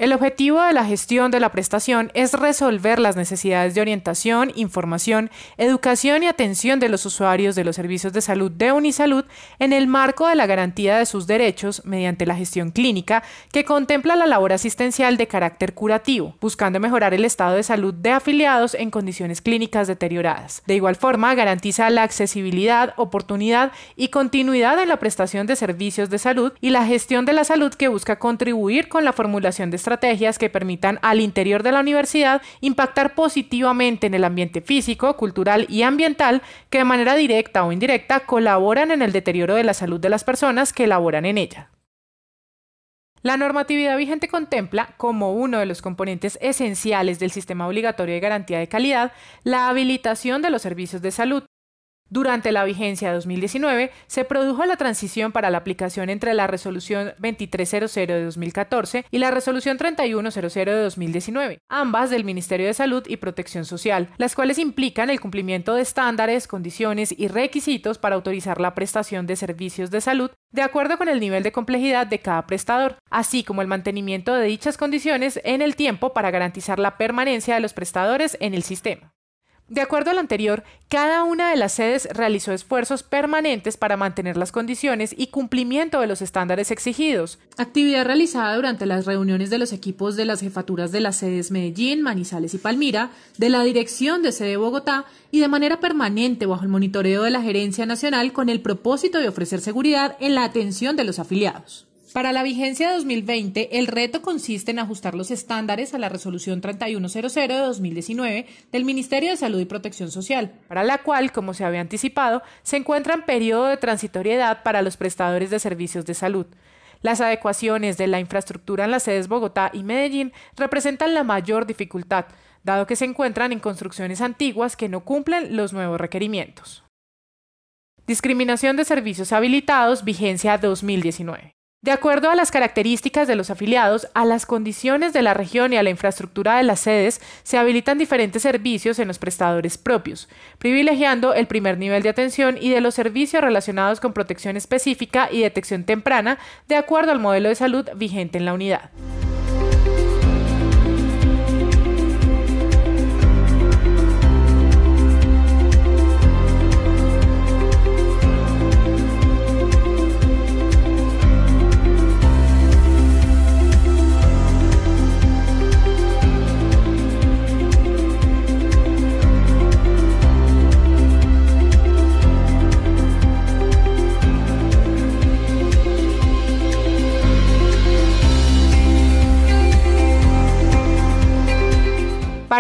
El objetivo de la gestión de la prestación es resolver las necesidades de orientación, información, educación y atención de los usuarios de los servicios de salud de Unisalud en el marco de la garantía de sus derechos mediante la gestión clínica que contempla la labor asistencial de carácter curativo, buscando mejorar el estado de salud de afiliados en condiciones clínicas deterioradas. De igual forma, garantiza la accesibilidad, oportunidad y continuidad en la prestación de servicios de salud y la gestión de la salud que busca contribuir con la formulación de estrategias que permitan al interior de la universidad impactar positivamente en el ambiente físico, cultural y ambiental que de manera directa o indirecta colaboran en el deterioro de la salud de las personas que laboran en ella. La normatividad vigente contempla, como uno de los componentes esenciales del sistema obligatorio de garantía de calidad, la habilitación de los servicios de salud, durante la vigencia de 2019 se produjo la transición para la aplicación entre la Resolución 2300 de 2014 y la Resolución 3100 de 2019, ambas del Ministerio de Salud y Protección Social, las cuales implican el cumplimiento de estándares, condiciones y requisitos para autorizar la prestación de servicios de salud de acuerdo con el nivel de complejidad de cada prestador, así como el mantenimiento de dichas condiciones en el tiempo para garantizar la permanencia de los prestadores en el sistema. De acuerdo al anterior, cada una de las sedes realizó esfuerzos permanentes para mantener las condiciones y cumplimiento de los estándares exigidos. Actividad realizada durante las reuniones de los equipos de las jefaturas de las sedes Medellín, Manizales y Palmira, de la dirección de sede Bogotá y de manera permanente bajo el monitoreo de la Gerencia Nacional con el propósito de ofrecer seguridad en la atención de los afiliados. Para la vigencia de 2020, el reto consiste en ajustar los estándares a la Resolución 3100 de 2019 del Ministerio de Salud y Protección Social, para la cual, como se había anticipado, se encuentra en periodo de transitoriedad para los prestadores de servicios de salud. Las adecuaciones de la infraestructura en las sedes Bogotá y Medellín representan la mayor dificultad, dado que se encuentran en construcciones antiguas que no cumplen los nuevos requerimientos. Discriminación de servicios habilitados, vigencia 2019. De acuerdo a las características de los afiliados, a las condiciones de la región y a la infraestructura de las sedes, se habilitan diferentes servicios en los prestadores propios, privilegiando el primer nivel de atención y de los servicios relacionados con protección específica y detección temprana, de acuerdo al modelo de salud vigente en la unidad.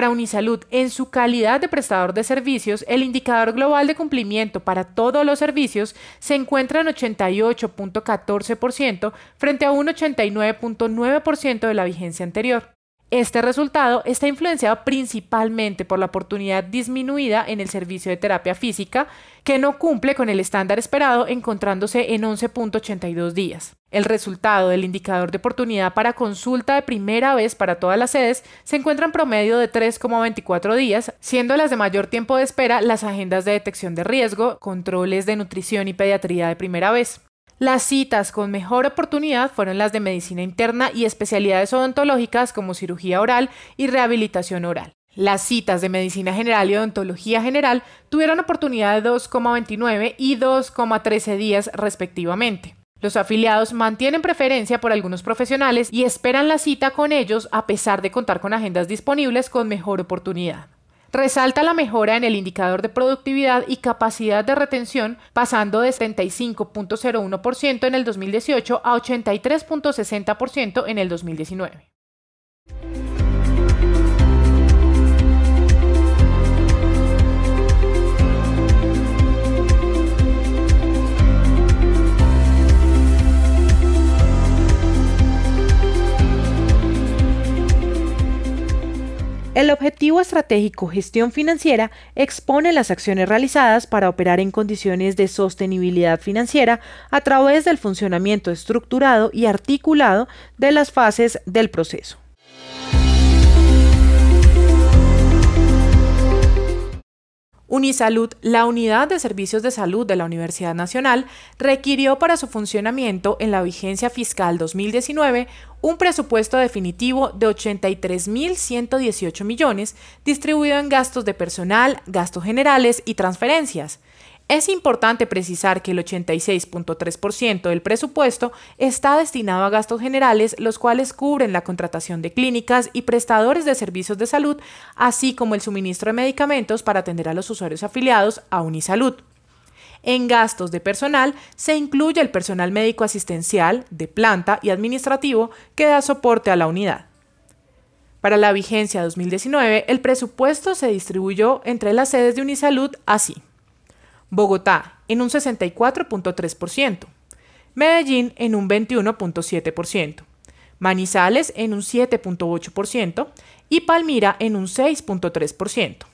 Para Unisalud, en su calidad de prestador de servicios, el indicador global de cumplimiento para todos los servicios se encuentra en 88.14% frente a un 89.9% de la vigencia anterior. Este resultado está influenciado principalmente por la oportunidad disminuida en el servicio de terapia física, que no cumple con el estándar esperado encontrándose en 11.82 días. El resultado del indicador de oportunidad para consulta de primera vez para todas las sedes se encuentra en promedio de 3,24 días, siendo las de mayor tiempo de espera las agendas de detección de riesgo, controles de nutrición y pediatría de primera vez. Las citas con mejor oportunidad fueron las de medicina interna y especialidades odontológicas como cirugía oral y rehabilitación oral. Las citas de medicina general y odontología general tuvieron oportunidad de 2,29 y 2,13 días respectivamente. Los afiliados mantienen preferencia por algunos profesionales y esperan la cita con ellos a pesar de contar con agendas disponibles con mejor oportunidad. Resalta la mejora en el indicador de productividad y capacidad de retención, pasando de 75.01% en el 2018 a 83.60% en el 2019. El objetivo estratégico gestión financiera expone las acciones realizadas para operar en condiciones de sostenibilidad financiera a través del funcionamiento estructurado y articulado de las fases del proceso. Unisalud, la unidad de servicios de salud de la Universidad Nacional, requirió para su funcionamiento en la vigencia fiscal 2019 un presupuesto definitivo de 83.118 millones distribuido en gastos de personal, gastos generales y transferencias. Es importante precisar que el 86.3% del presupuesto está destinado a gastos generales, los cuales cubren la contratación de clínicas y prestadores de servicios de salud, así como el suministro de medicamentos para atender a los usuarios afiliados a Unisalud. En gastos de personal se incluye el personal médico asistencial, de planta y administrativo que da soporte a la unidad. Para la vigencia 2019, el presupuesto se distribuyó entre las sedes de Unisalud así. Bogotá en un 64.3%, Medellín en un 21.7%, Manizales en un 7.8% y Palmira en un 6.3%.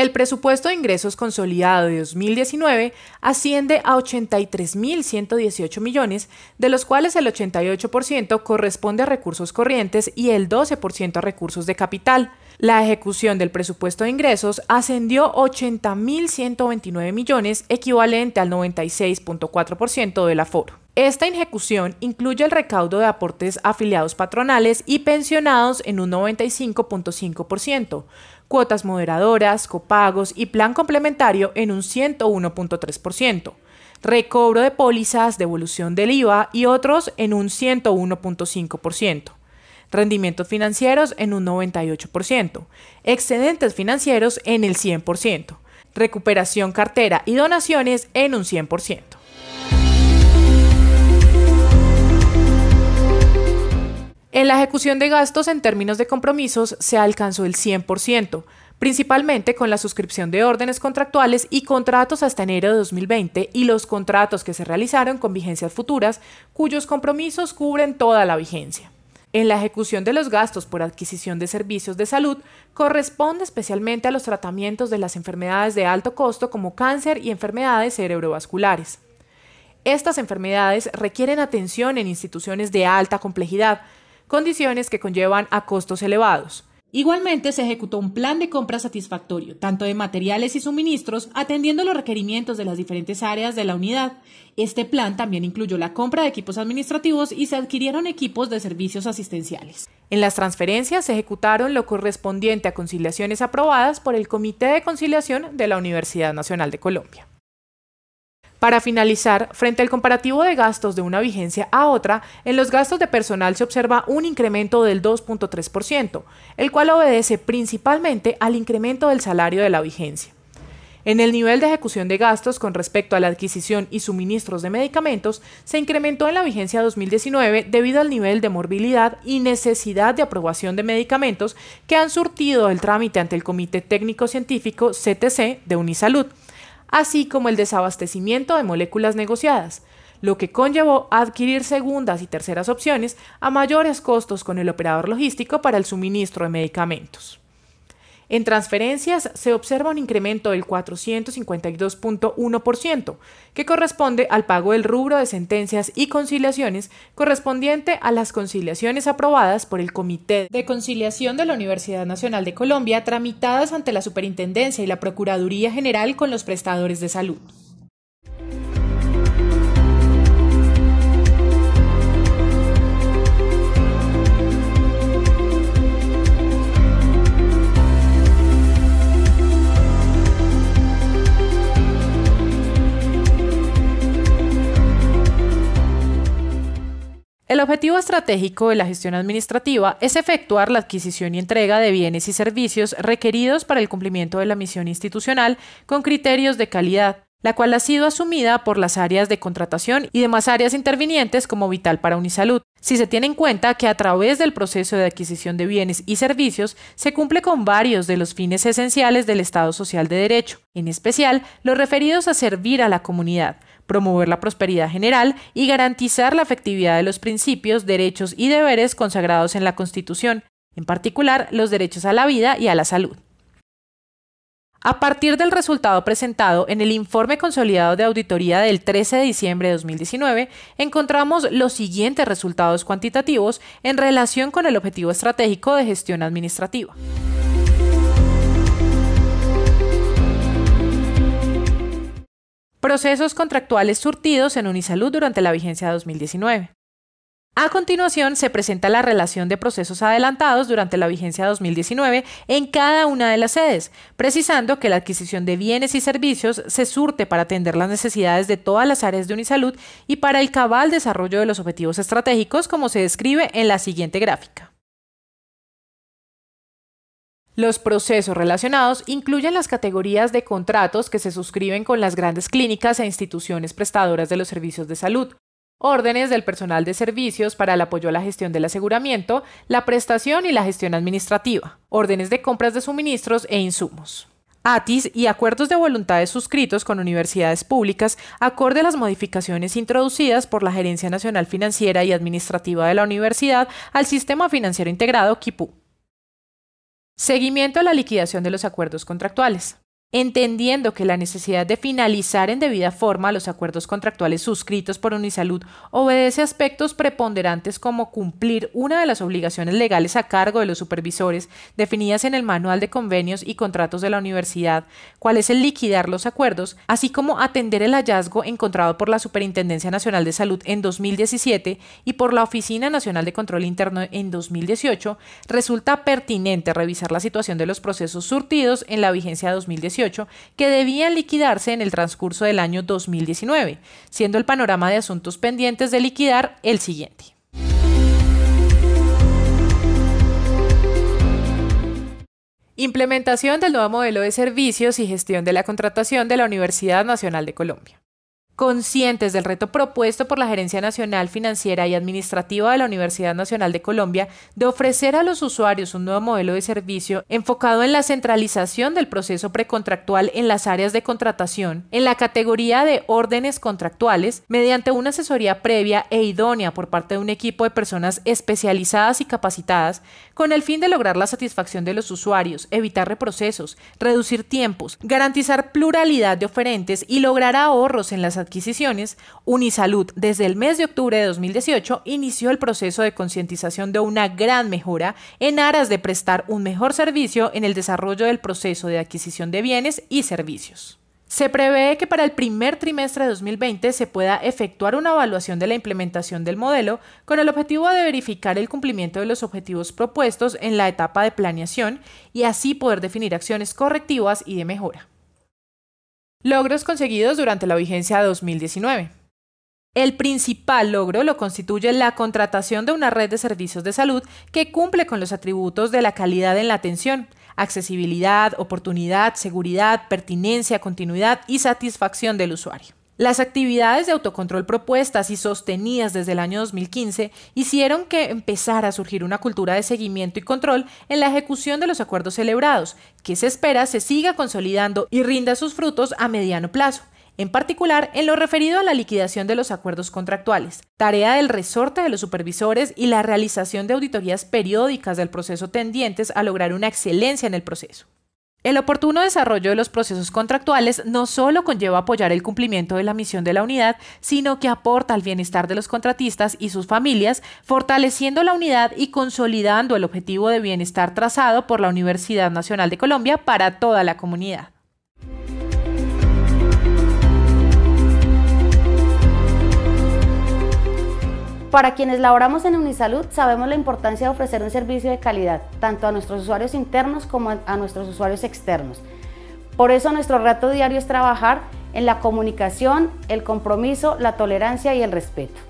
El presupuesto de ingresos consolidado de 2019 asciende a 83.118 millones, de los cuales el 88% corresponde a recursos corrientes y el 12% a recursos de capital. La ejecución del presupuesto de ingresos ascendió 80.129 millones, equivalente al 96.4% del aforo. Esta ejecución incluye el recaudo de aportes afiliados patronales y pensionados en un 95.5%, cuotas moderadoras, copagos y plan complementario en un 101.3%, recobro de pólizas, devolución del IVA y otros en un 101.5% rendimientos financieros en un 98%, excedentes financieros en el 100%, recuperación cartera y donaciones en un 100%. En la ejecución de gastos en términos de compromisos se alcanzó el 100%, principalmente con la suscripción de órdenes contractuales y contratos hasta enero de 2020 y los contratos que se realizaron con vigencias futuras, cuyos compromisos cubren toda la vigencia. En la ejecución de los gastos por adquisición de servicios de salud corresponde especialmente a los tratamientos de las enfermedades de alto costo como cáncer y enfermedades cerebrovasculares. Estas enfermedades requieren atención en instituciones de alta complejidad, condiciones que conllevan a costos elevados. Igualmente se ejecutó un plan de compra satisfactorio, tanto de materiales y suministros, atendiendo los requerimientos de las diferentes áreas de la unidad. Este plan también incluyó la compra de equipos administrativos y se adquirieron equipos de servicios asistenciales. En las transferencias se ejecutaron lo correspondiente a conciliaciones aprobadas por el Comité de Conciliación de la Universidad Nacional de Colombia. Para finalizar, frente al comparativo de gastos de una vigencia a otra, en los gastos de personal se observa un incremento del 2.3%, el cual obedece principalmente al incremento del salario de la vigencia. En el nivel de ejecución de gastos con respecto a la adquisición y suministros de medicamentos se incrementó en la vigencia 2019 debido al nivel de morbilidad y necesidad de aprobación de medicamentos que han surtido el trámite ante el Comité Técnico Científico CTC de Unisalud, así como el desabastecimiento de moléculas negociadas lo que conllevó a adquirir segundas y terceras opciones a mayores costos con el operador logístico para el suministro de medicamentos. En transferencias se observa un incremento del 452.1%, que corresponde al pago del rubro de sentencias y conciliaciones correspondiente a las conciliaciones aprobadas por el Comité de Conciliación de la Universidad Nacional de Colombia tramitadas ante la Superintendencia y la Procuraduría General con los prestadores de salud. El objetivo estratégico de la gestión administrativa es efectuar la adquisición y entrega de bienes y servicios requeridos para el cumplimiento de la misión institucional con criterios de calidad, la cual ha sido asumida por las áreas de contratación y demás áreas intervinientes como vital para Unisalud, si se tiene en cuenta que a través del proceso de adquisición de bienes y servicios se cumple con varios de los fines esenciales del Estado Social de Derecho, en especial los referidos a servir a la comunidad, promover la prosperidad general y garantizar la efectividad de los principios, derechos y deberes consagrados en la Constitución, en particular los derechos a la vida y a la salud. A partir del resultado presentado en el informe consolidado de auditoría del 13 de diciembre de 2019, encontramos los siguientes resultados cuantitativos en relación con el objetivo estratégico de gestión administrativa. Procesos contractuales surtidos en Unisalud durante la vigencia 2019. A continuación, se presenta la relación de procesos adelantados durante la vigencia 2019 en cada una de las sedes, precisando que la adquisición de bienes y servicios se surte para atender las necesidades de todas las áreas de Unisalud y para el cabal desarrollo de los objetivos estratégicos, como se describe en la siguiente gráfica. Los procesos relacionados incluyen las categorías de contratos que se suscriben con las grandes clínicas e instituciones prestadoras de los servicios de salud, órdenes del personal de servicios para el apoyo a la gestión del aseguramiento, la prestación y la gestión administrativa, órdenes de compras de suministros e insumos. ATIS y acuerdos de voluntades suscritos con universidades públicas acorde a las modificaciones introducidas por la Gerencia Nacional Financiera y Administrativa de la Universidad al Sistema Financiero Integrado KIPU. Seguimiento a la liquidación de los acuerdos contractuales entendiendo que la necesidad de finalizar en debida forma los acuerdos contractuales suscritos por Unisalud obedece aspectos preponderantes como cumplir una de las obligaciones legales a cargo de los supervisores definidas en el Manual de Convenios y Contratos de la Universidad, cuál es el liquidar los acuerdos, así como atender el hallazgo encontrado por la Superintendencia Nacional de Salud en 2017 y por la Oficina Nacional de Control Interno en 2018, resulta pertinente revisar la situación de los procesos surtidos en la vigencia 2018 que debían liquidarse en el transcurso del año 2019, siendo el panorama de asuntos pendientes de liquidar el siguiente. Implementación del nuevo modelo de servicios y gestión de la contratación de la Universidad Nacional de Colombia conscientes del reto propuesto por la Gerencia Nacional Financiera y Administrativa de la Universidad Nacional de Colombia de ofrecer a los usuarios un nuevo modelo de servicio enfocado en la centralización del proceso precontractual en las áreas de contratación, en la categoría de órdenes contractuales, mediante una asesoría previa e idónea por parte de un equipo de personas especializadas y capacitadas, con el fin de lograr la satisfacción de los usuarios, evitar reprocesos, reducir tiempos, garantizar pluralidad de oferentes y lograr ahorros en las adquisiciones, Unisalud desde el mes de octubre de 2018 inició el proceso de concientización de una gran mejora en aras de prestar un mejor servicio en el desarrollo del proceso de adquisición de bienes y servicios. Se prevé que para el primer trimestre de 2020 se pueda efectuar una evaluación de la implementación del modelo con el objetivo de verificar el cumplimiento de los objetivos propuestos en la etapa de planeación y así poder definir acciones correctivas y de mejora. Logros conseguidos durante la vigencia 2019. El principal logro lo constituye la contratación de una red de servicios de salud que cumple con los atributos de la calidad en la atención, accesibilidad, oportunidad, seguridad, pertinencia, continuidad y satisfacción del usuario. Las actividades de autocontrol propuestas y sostenidas desde el año 2015 hicieron que empezara a surgir una cultura de seguimiento y control en la ejecución de los acuerdos celebrados, que se espera se siga consolidando y rinda sus frutos a mediano plazo en particular en lo referido a la liquidación de los acuerdos contractuales, tarea del resorte de los supervisores y la realización de auditorías periódicas del proceso tendientes a lograr una excelencia en el proceso. El oportuno desarrollo de los procesos contractuales no solo conlleva apoyar el cumplimiento de la misión de la unidad, sino que aporta al bienestar de los contratistas y sus familias, fortaleciendo la unidad y consolidando el objetivo de bienestar trazado por la Universidad Nacional de Colombia para toda la comunidad. Para quienes laboramos en Unisalud sabemos la importancia de ofrecer un servicio de calidad, tanto a nuestros usuarios internos como a nuestros usuarios externos. Por eso nuestro reto diario es trabajar en la comunicación, el compromiso, la tolerancia y el respeto.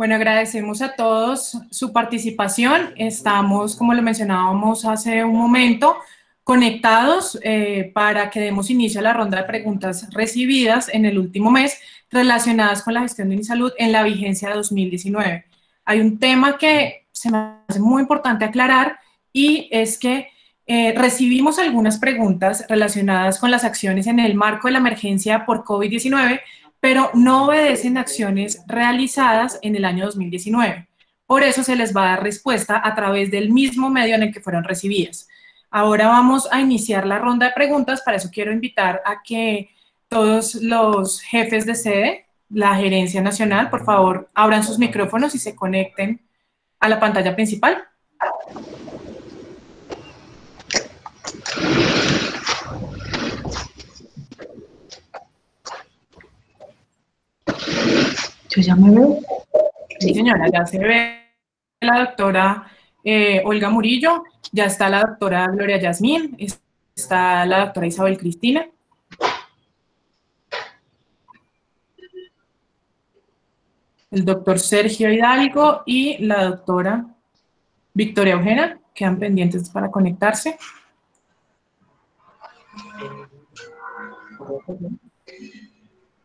Bueno, agradecemos a todos su participación. Estamos, como lo mencionábamos hace un momento, conectados eh, para que demos inicio a la ronda de preguntas recibidas en el último mes relacionadas con la gestión de salud en la vigencia 2019. Hay un tema que se me hace muy importante aclarar y es que eh, recibimos algunas preguntas relacionadas con las acciones en el marco de la emergencia por COVID-19 pero no obedecen acciones realizadas en el año 2019. Por eso se les va a dar respuesta a través del mismo medio en el que fueron recibidas. Ahora vamos a iniciar la ronda de preguntas, para eso quiero invitar a que todos los jefes de sede, la gerencia nacional, por favor, abran sus micrófonos y se conecten a la pantalla principal. Yo ya. Sí, señora, ya se ve la doctora eh, Olga Murillo, ya está la doctora Gloria Yasmín, está la doctora Isabel Cristina. El doctor Sergio Hidalgo y la doctora Victoria Eugenia, quedan pendientes para conectarse.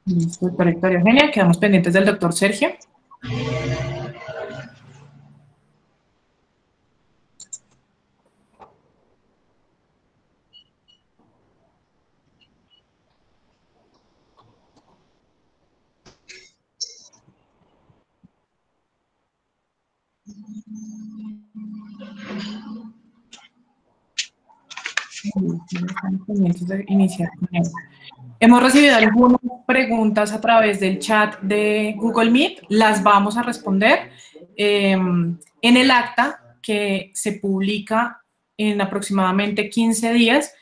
Doctora Victoria Eugenia. Quedamos pendientes del doctor Sergio. Hemos recibido algunas preguntas a través del chat de Google Meet, las vamos a responder em, en el acta que se publica en aproximadamente 15 días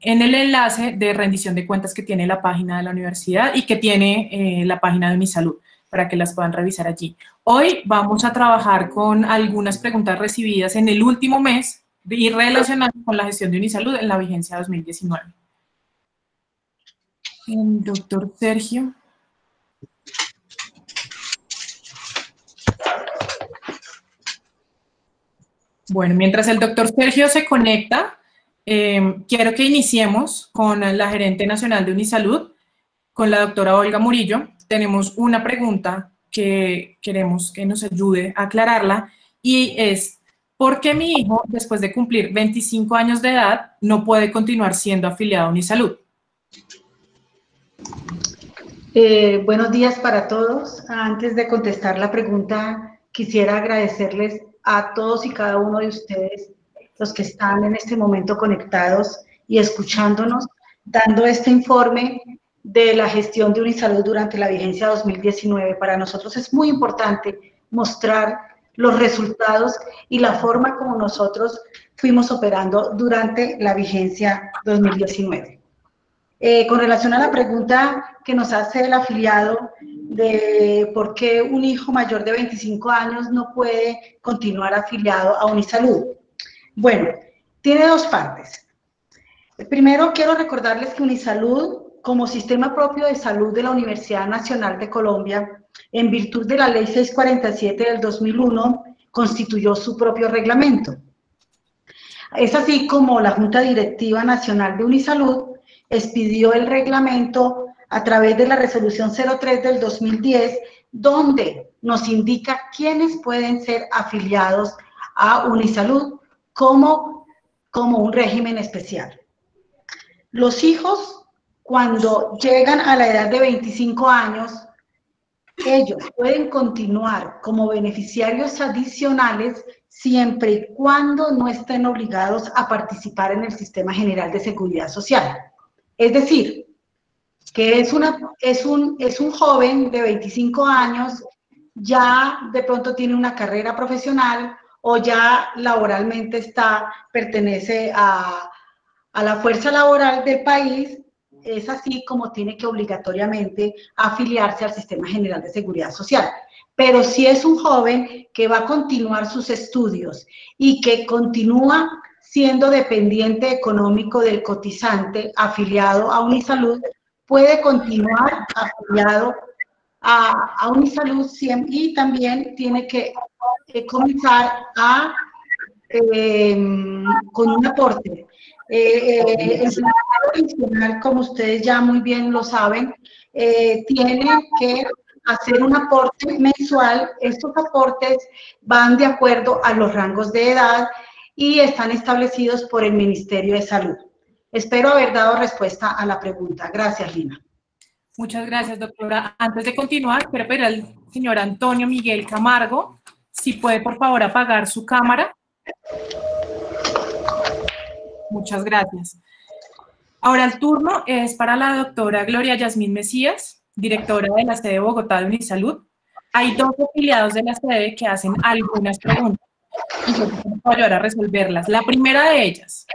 en el enlace de rendición de cuentas que tiene la página de la universidad y que tiene eh, la página de Unisalud para que las puedan revisar allí. Hoy vamos a trabajar con algunas preguntas recibidas en el último mes y relacionadas con la gestión de Unisalud en la vigencia 2019 el doctor Sergio. Bueno, mientras el doctor Sergio se conecta, em, quiero que iniciemos con la gerente nacional de Unisalud, con la doctora Olga Murillo. Tenemos una pregunta que queremos que nos ayude a aclararla y es, ¿por qué mi hijo, después de cumplir 25 años de edad, no puede continuar siendo afiliado a Unisalud? Eh, buenos días para todos. Antes de contestar la pregunta, quisiera agradecerles a todos y cada uno de ustedes, los que están en este momento conectados y escuchándonos, dando este informe de la gestión de Unisalud durante la vigencia 2019. Para nosotros es muy importante mostrar los resultados y la forma como nosotros fuimos operando durante la vigencia 2019. Eh, con relación a la pregunta que nos hace el afiliado de por qué un hijo mayor de 25 años no puede continuar afiliado a Unisalud. Bueno, tiene dos partes. Primero, quiero recordarles que Unisalud, como sistema propio de salud de la Universidad Nacional de Colombia, en virtud de la Ley 647 del 2001, constituyó su propio reglamento. Es así como la Junta Directiva Nacional de Unisalud expidió el reglamento a través de la resolución 03 del 2010, donde nos indica quiénes pueden ser afiliados a Unisalud como, como un régimen especial. Los hijos, cuando llegan a la edad de 25 años, ellos pueden continuar como beneficiarios adicionales siempre y cuando no estén obligados a participar en el Sistema General de Seguridad Social. Es decir, que es, es, un, es un joven de 25 años, ya de pronto tiene una carrera profesional o ya laboralmente está, pertenece a, a la fuerza laboral del país, es así como tiene que obligatoriamente afiliarse al Sistema General de Seguridad Social. Pero si es un joven que va a continuar sus estudios y que continúa siendo dependiente económico del cotizante afiliado a Unisalud, puede continuar afiliado a, a Unisalud y también tiene que, comenzar a, eh, con un aporte. Eh, eh, el como ustedes ya muy bien lo saben, tiene que hacer un aporte mensual. Estos aportes van de acuerdo a los rangos de edad y están establecidos por el Ministerio de Salud. Espero haber dado respuesta a la pregunta. Gracias, Lina. Muchas gracias, doctora. Antes de continuar, quiero pedir al señor Antonio Miguel Camargo si puede, por favor, apagar su cámara. Muchas gracias. Ahora el turno es para la doctora Gloria Yasmín Mesías, directora de la sede de Bogotá de Unisalud. Hay dos afiliados de la sede que hacen algunas preguntas y yo puedo ayudar a resolverlas. La primera de ellas,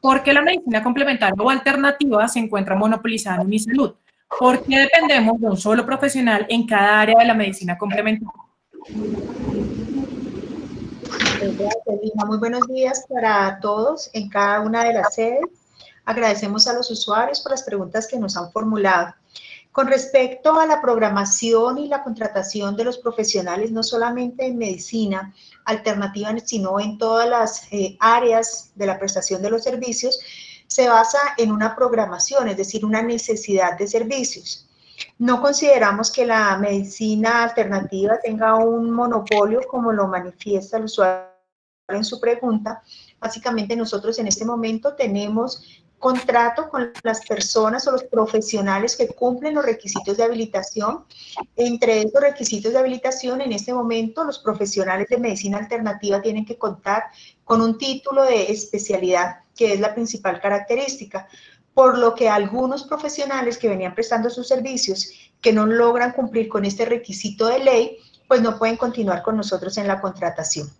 ¿por qué la medicina complementaria o alternativa se encuentra monopolizada en Unisalud? ¿Por qué dependemos de un solo profesional en cada área de la medicina complementaria? Muy buenos días para todos en cada una de las sedes. Agradecemos a los usuarios por las preguntas que nos han formulado. Con respecto a la programación y la contratación de los profesionales, no solamente en medicina alternativa, sino en todas las eh, áreas de la prestación de los servicios, se basa en una programación, es decir, una necesidad de servicios. No consideramos que la medicina alternativa tenga un monopolio como lo manifiesta el usuario en su pregunta. Básicamente nosotros en este momento tenemos contrato con las personas o los profesionales que cumplen los requisitos de habilitación. Entre esos requisitos de habilitación, en este momento, los profesionales de medicina alternativa tienen que contar con un título de especialidad, que es la principal característica, por lo que algunos profesionales que venían prestando sus servicios que no logran cumplir con este requisito de ley, pues no pueden continuar con nosotros en la contratación.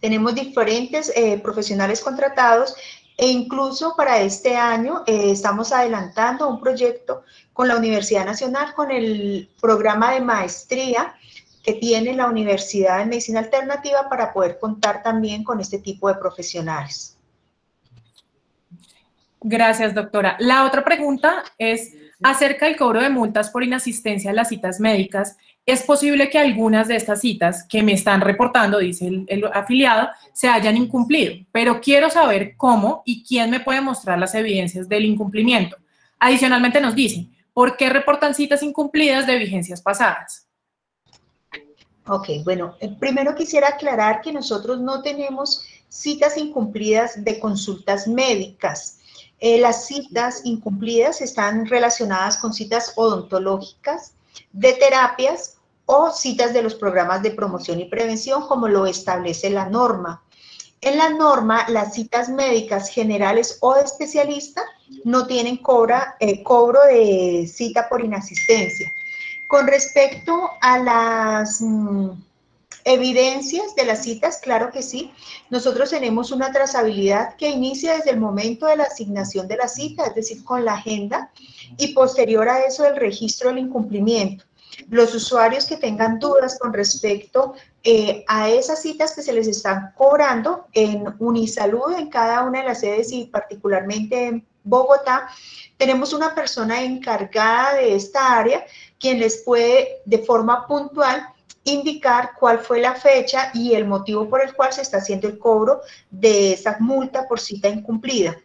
Tenemos diferentes eh, profesionales contratados e incluso para este año eh, estamos adelantando un proyecto con la Universidad Nacional, con el programa de maestría que tiene la Universidad de Medicina Alternativa para poder contar también con este tipo de profesionales. Gracias, doctora. La otra pregunta es acerca del cobro de multas por inasistencia a las citas médicas es posible que algunas de estas citas que me están reportando, dice el, afiliado, se hayan incumplido, pero quiero saber cómo y quién me puede mostrar las evidencias del incumplimiento. Adicionalmente nos dice, ¿por qué reportan citas incumplidas de vigencias pasadas? Ok, bueno, eh, primero quisiera aclarar que nosotros no tenemos citas incumplidas de consultas médicas. Eh, las citas incumplidas están relacionadas con citas odontológicas, de terapias o citas de los programas de promoción y prevención como lo establece la norma. En la norma, las citas médicas generales o de especialista no tienen eh, cobro de cita por inasistencia. Con respecto a las mm, evidencias de las citas, claro que sí. Nosotros tenemos una trazabilidad que inicia desde el momento de la asignación de la cita, es decir, con la agenda, y posterior a eso el registro del incumplimiento. Los usuarios que tengan dudas con respecto eh, a esas citas que se les están cobrando en Unisalud, en cada una de las sedes y particularmente en Bogotá, tenemos una persona encargada de esta área quien les puede de forma puntual indicar cuál fue la fecha y el motivo por el cual se está haciendo el cobro de esa multa por cita incumplida.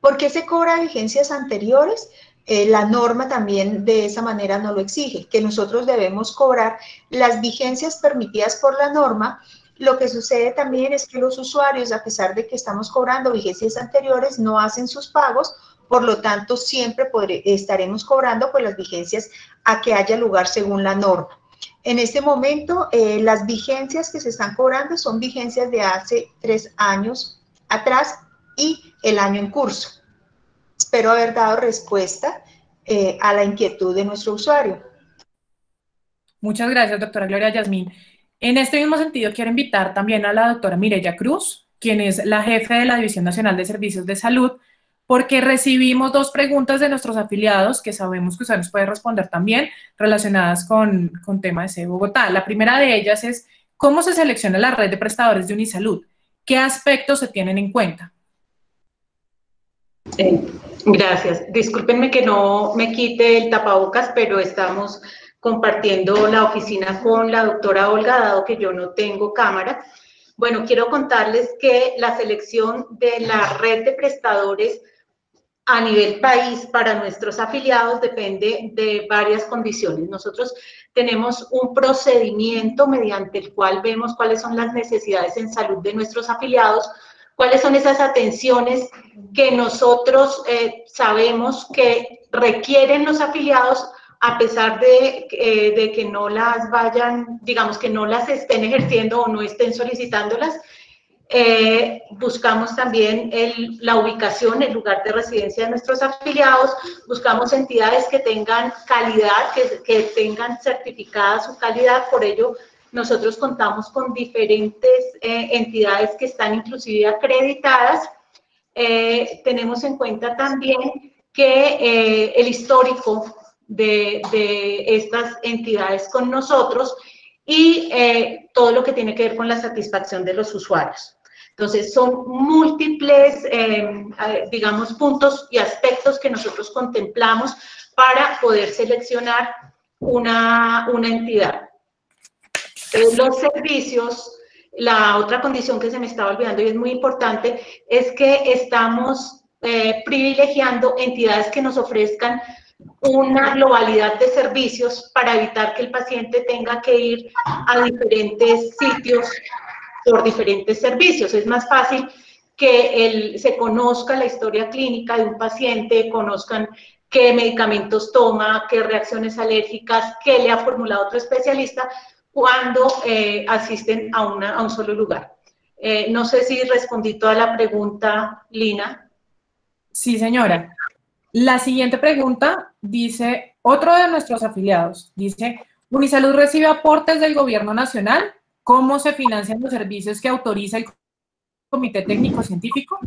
¿Por qué se cobra vigencias anteriores? Eh, la norma también de esa manera no lo exige, que nosotros debemos cobrar las vigencias permitidas por la norma. Lo que sucede también es que los usuarios, a pesar de que estamos cobrando vigencias anteriores, no hacen sus pagos, por lo tanto siempre estaremos cobrando pues, las vigencias a que haya lugar según la norma. En este momento, eh, las vigencias que se están cobrando son vigencias de hace tres años atrás y el año en curso. Espero haber dado respuesta eh, a la inquietud de nuestro usuario. Muchas gracias, doctora Gloria Yasmín. En este mismo sentido, quiero invitar también a la doctora Mireya Cruz, quien es la jefe de la División Nacional de Servicios de Salud, porque recibimos dos preguntas de nuestros afiliados que sabemos que usted nos puede responder también relacionadas con, con tema de Bogotá. La primera de ellas es, ¿cómo se selecciona la red de prestadores de Unisalud? ¿Qué aspectos se tienen en cuenta? Gracias. Discúlpenme que no me quite el tapabocas, pero estamos compartiendo la oficina con la doctora Olga, dado que yo no tengo cámara. Bueno, quiero contarles que la selección de la red de prestadores a nivel país para nuestros afiliados depende de varias condiciones. Nosotros tenemos un procedimiento mediante el cual vemos cuáles son las necesidades en salud de nuestros afiliados, cuáles son esas atenciones que nosotros eh, sabemos que requieren los afiliados a pesar de, eh, de, que no las vayan, digamos que no las estén ejerciendo o no estén solicitándolas, eh, buscamos también la ubicación, el lugar de residencia de nuestros afiliados, buscamos entidades que tengan calidad, que, tengan certificada su calidad, por ello nosotros contamos con diferentes eh, entidades que están inclusive acreditadas. Eh, tenemos en cuenta también que el histórico de, estas entidades con nosotros y todo lo que tiene que ver con la satisfacción de los usuarios. Entonces, son múltiples, eh, digamos, puntos y aspectos que nosotros contemplamos para poder seleccionar una, entidad. Eh, los servicios, la otra condición que se me estaba olvidando y es muy importante, es que estamos eh, privilegiando entidades que nos ofrezcan una globalidad de servicios para evitar que el paciente tenga que ir a diferentes sitios por diferentes servicios. Es más fácil que él se conozca la historia clínica de un paciente, conozcan qué medicamentos toma, qué reacciones alérgicas, qué le ha formulado otro especialista cuando eh, asisten a, una, a, un solo lugar. Eh, no sé si respondí toda la pregunta, Lina. Sí, señora. La siguiente pregunta dice, otro de nuestros afiliados, dice, ¿Unisalud recibe aportes del gobierno nacional? ¿Cómo se financian los servicios que autoriza el Comité Técnico Científico?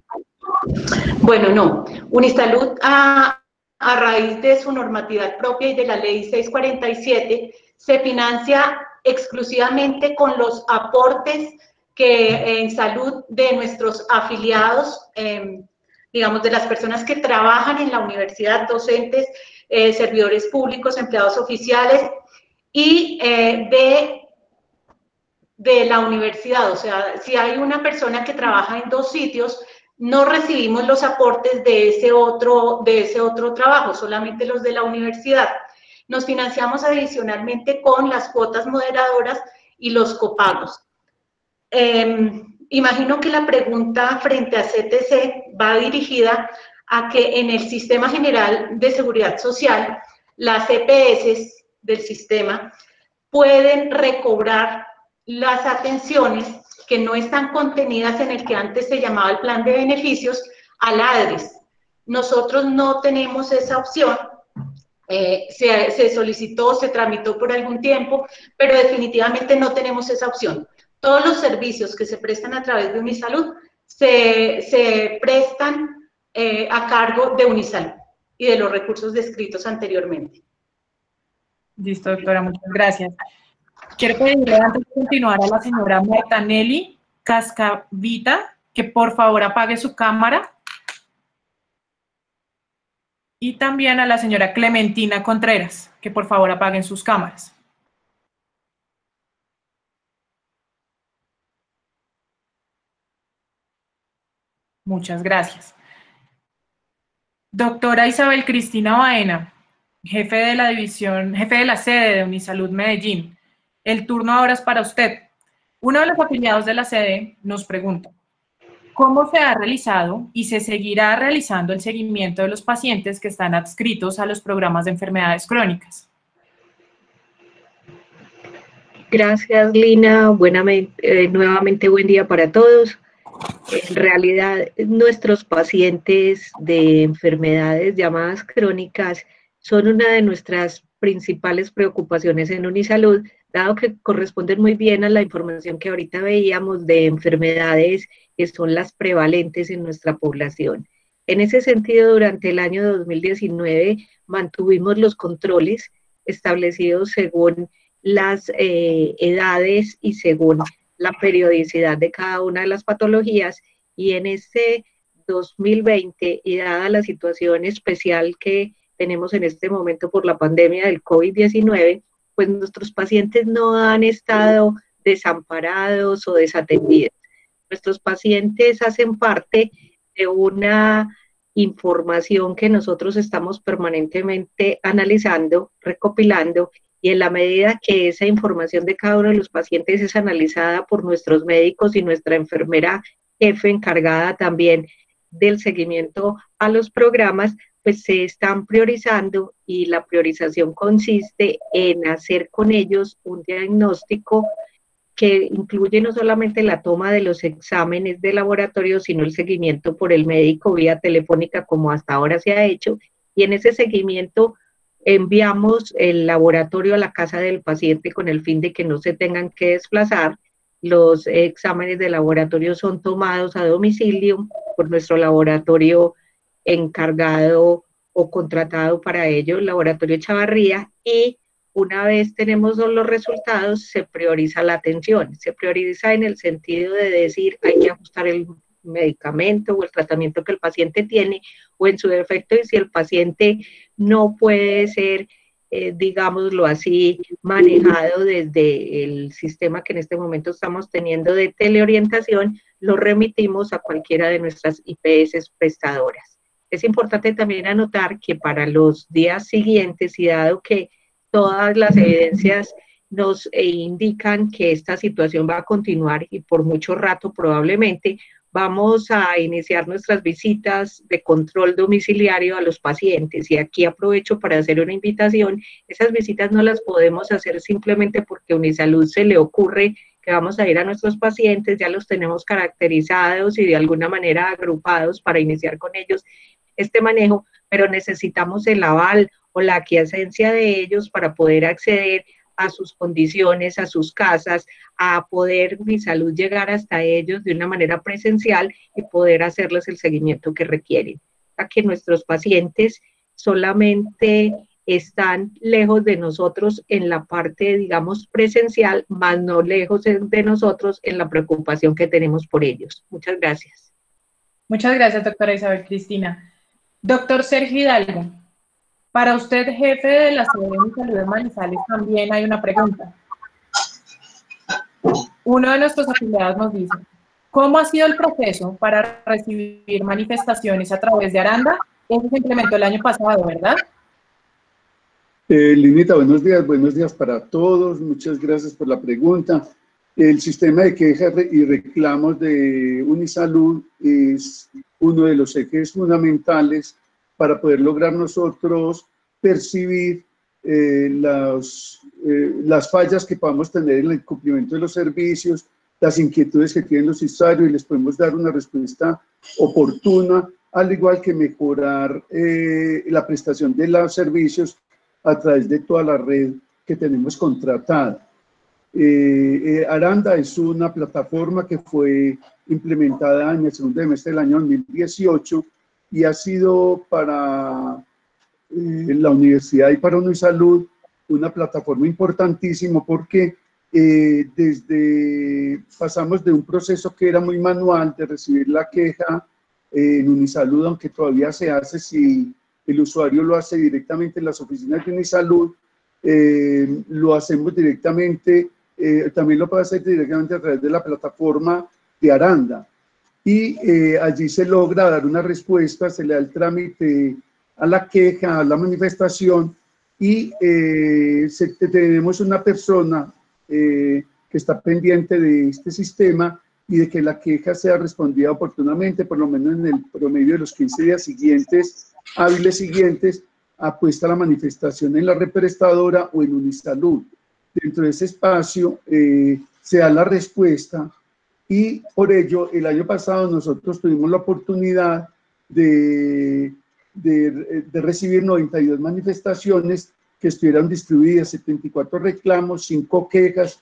Bueno, no. Unisalud, a, a raíz de su normatividad propia y de la ley 647, se financia exclusivamente con los aportes que en salud de nuestros afiliados, em, digamos, de las personas que trabajan en la universidad, docentes, eh, servidores públicos, empleados oficiales y eh, de de la universidad. O sea, si hay una persona que trabaja en dos sitios, no recibimos los aportes de ese otro, de ese otro trabajo, solamente los de la universidad. Nos financiamos adicionalmente con las cuotas moderadoras y los copagos. Em, imagino que la pregunta frente a CTC va dirigida a que en el Sistema General de Seguridad Social, las EPS del sistema pueden recobrar las atenciones que no están contenidas en el que antes se llamaba el plan de beneficios al ADRES. Nosotros no tenemos esa opción. Eh, se, se solicitó, se tramitó por algún tiempo, pero definitivamente no tenemos esa opción. Todos los servicios que se prestan a través de Unisalud se, se prestan eh, a cargo de Unisalud y de los recursos descritos anteriormente. Listo, doctora, muchas gracias. Quiero pedirle antes de continuar a la señora Martanelli Cascavita que por favor apague su cámara. Y también a la señora Clementina Contreras, que por favor apaguen sus cámaras. Muchas gracias. Doctora Isabel Cristina Baena, jefe de la división, jefe de la sede de Unisalud Medellín. El turno ahora es para usted. Uno de los afiliados de la sede nos pregunta, ¿cómo se ha realizado y se seguirá realizando el seguimiento de los pacientes que están adscritos a los programas de enfermedades crónicas? Gracias, Lina. Buenamente, eh, nuevamente buen día para todos. En realidad, nuestros pacientes de enfermedades llamadas crónicas son una de nuestras principales preocupaciones en Unisalud, dado que corresponden muy bien a la información que ahorita veíamos de enfermedades que son las prevalentes en nuestra población. En ese sentido, durante el año 2019 mantuvimos los controles establecidos según las eh, edades y según la periodicidad de cada una de las patologías y en este 2020 y dada la situación especial que tenemos en este momento por la pandemia del COVID-19, pues nuestros pacientes no han estado desamparados o desatendidos. Nuestros pacientes hacen parte de una información que nosotros estamos permanentemente analizando, recopilando, y en la medida que esa información de cada uno de los pacientes es analizada por nuestros médicos y nuestra enfermera jefe encargada también del seguimiento a los programas, pues se están priorizando y la priorización consiste en hacer con ellos un diagnóstico que incluye no solamente la toma de los exámenes de laboratorio, sino el seguimiento por el médico vía telefónica como hasta ahora se ha hecho. Y en ese seguimiento enviamos el laboratorio a la casa del paciente con el fin de que no se tengan que desplazar. Los exámenes de laboratorio son tomados a domicilio por nuestro laboratorio encargado o contratado para ello, el laboratorio Chavarría, y una vez tenemos los resultados, se prioriza la atención. Se prioriza en el sentido de decir, hay que ajustar el medicamento o el tratamiento que el paciente tiene, o en su defecto, y si el paciente no puede ser, eh, digámoslo así, manejado desde el sistema que en este momento estamos teniendo de teleorientación, lo remitimos a cualquiera de nuestras IPS prestadoras. Es importante también anotar que para los días siguientes y dado que todas las evidencias nos eh, indican que esta situación va a continuar y por mucho rato probablemente, vamos a iniciar nuestras visitas de control domiciliario a los pacientes. Y aquí aprovecho para hacer una invitación. Esas visitas no las podemos hacer simplemente porque a Unisalud se le ocurre que vamos a ir a nuestros pacientes, ya los tenemos caracterizados y de alguna manera agrupados para iniciar con ellos este manejo, pero necesitamos el aval o la aquiescencia de ellos para poder acceder a sus condiciones, a sus casas, a poder mi salud llegar hasta ellos de una manera presencial y poder hacerles el seguimiento que requieren. A que nuestros pacientes solamente están lejos de nosotros en la parte, digamos, presencial, más no lejos de nosotros en la preocupación que tenemos por ellos. Muchas gracias. Muchas gracias, doctora Isabel Cristina. Doctor Sergio Hidalgo, para usted, jefe de la Sede de Salud de Manizales, también hay una pregunta. Uno de nuestros afiliados nos dice, ¿cómo ha sido el proceso para recibir manifestaciones a través de Aranda? Eso se implementó el año pasado, ¿verdad? Eh, Linita, buenos días, buenos días para todos. Muchas gracias por la pregunta. El sistema de quejas y reclamos de Unisalud es uno de los ejes fundamentales para poder lograr nosotros percibir eh, las, eh, las fallas que podamos tener en el cumplimiento de los servicios las inquietudes que tienen los usuarios y les podemos dar una respuesta oportuna, al igual que mejorar eh, la prestación de los servicios a través de toda la red que tenemos contratada. Eh, eh, Aranda es una plataforma que fue implementada en el segundo semestre del año 2018 y ha sido para la universidad y para Unisalud una plataforma importantísima porque eh, desde pasamos de un proceso que era muy manual de recibir la queja eh, en Unisalud, aunque todavía se hace si el usuario lo hace directamente en las oficinas de Unisalud, eh, lo hacemos directamente, también lo puede hacer directamente a través de la plataforma de Aranda. Y allí se logra dar una respuesta, se le da el trámite a la queja, a la manifestación, y tenemos una persona eh, que está pendiente de este sistema y de que la queja sea respondida oportunamente, por lo menos en el promedio de los 15 días siguientes, hábiles siguientes, apuesta la manifestación en la represtadora o en Unisalud. Dentro de ese espacio eh, se da la respuesta y por ello el año pasado nosotros tuvimos la oportunidad de, de, de recibir 92 manifestaciones que estuvieran distribuidas 74 reclamos, 5 quejas,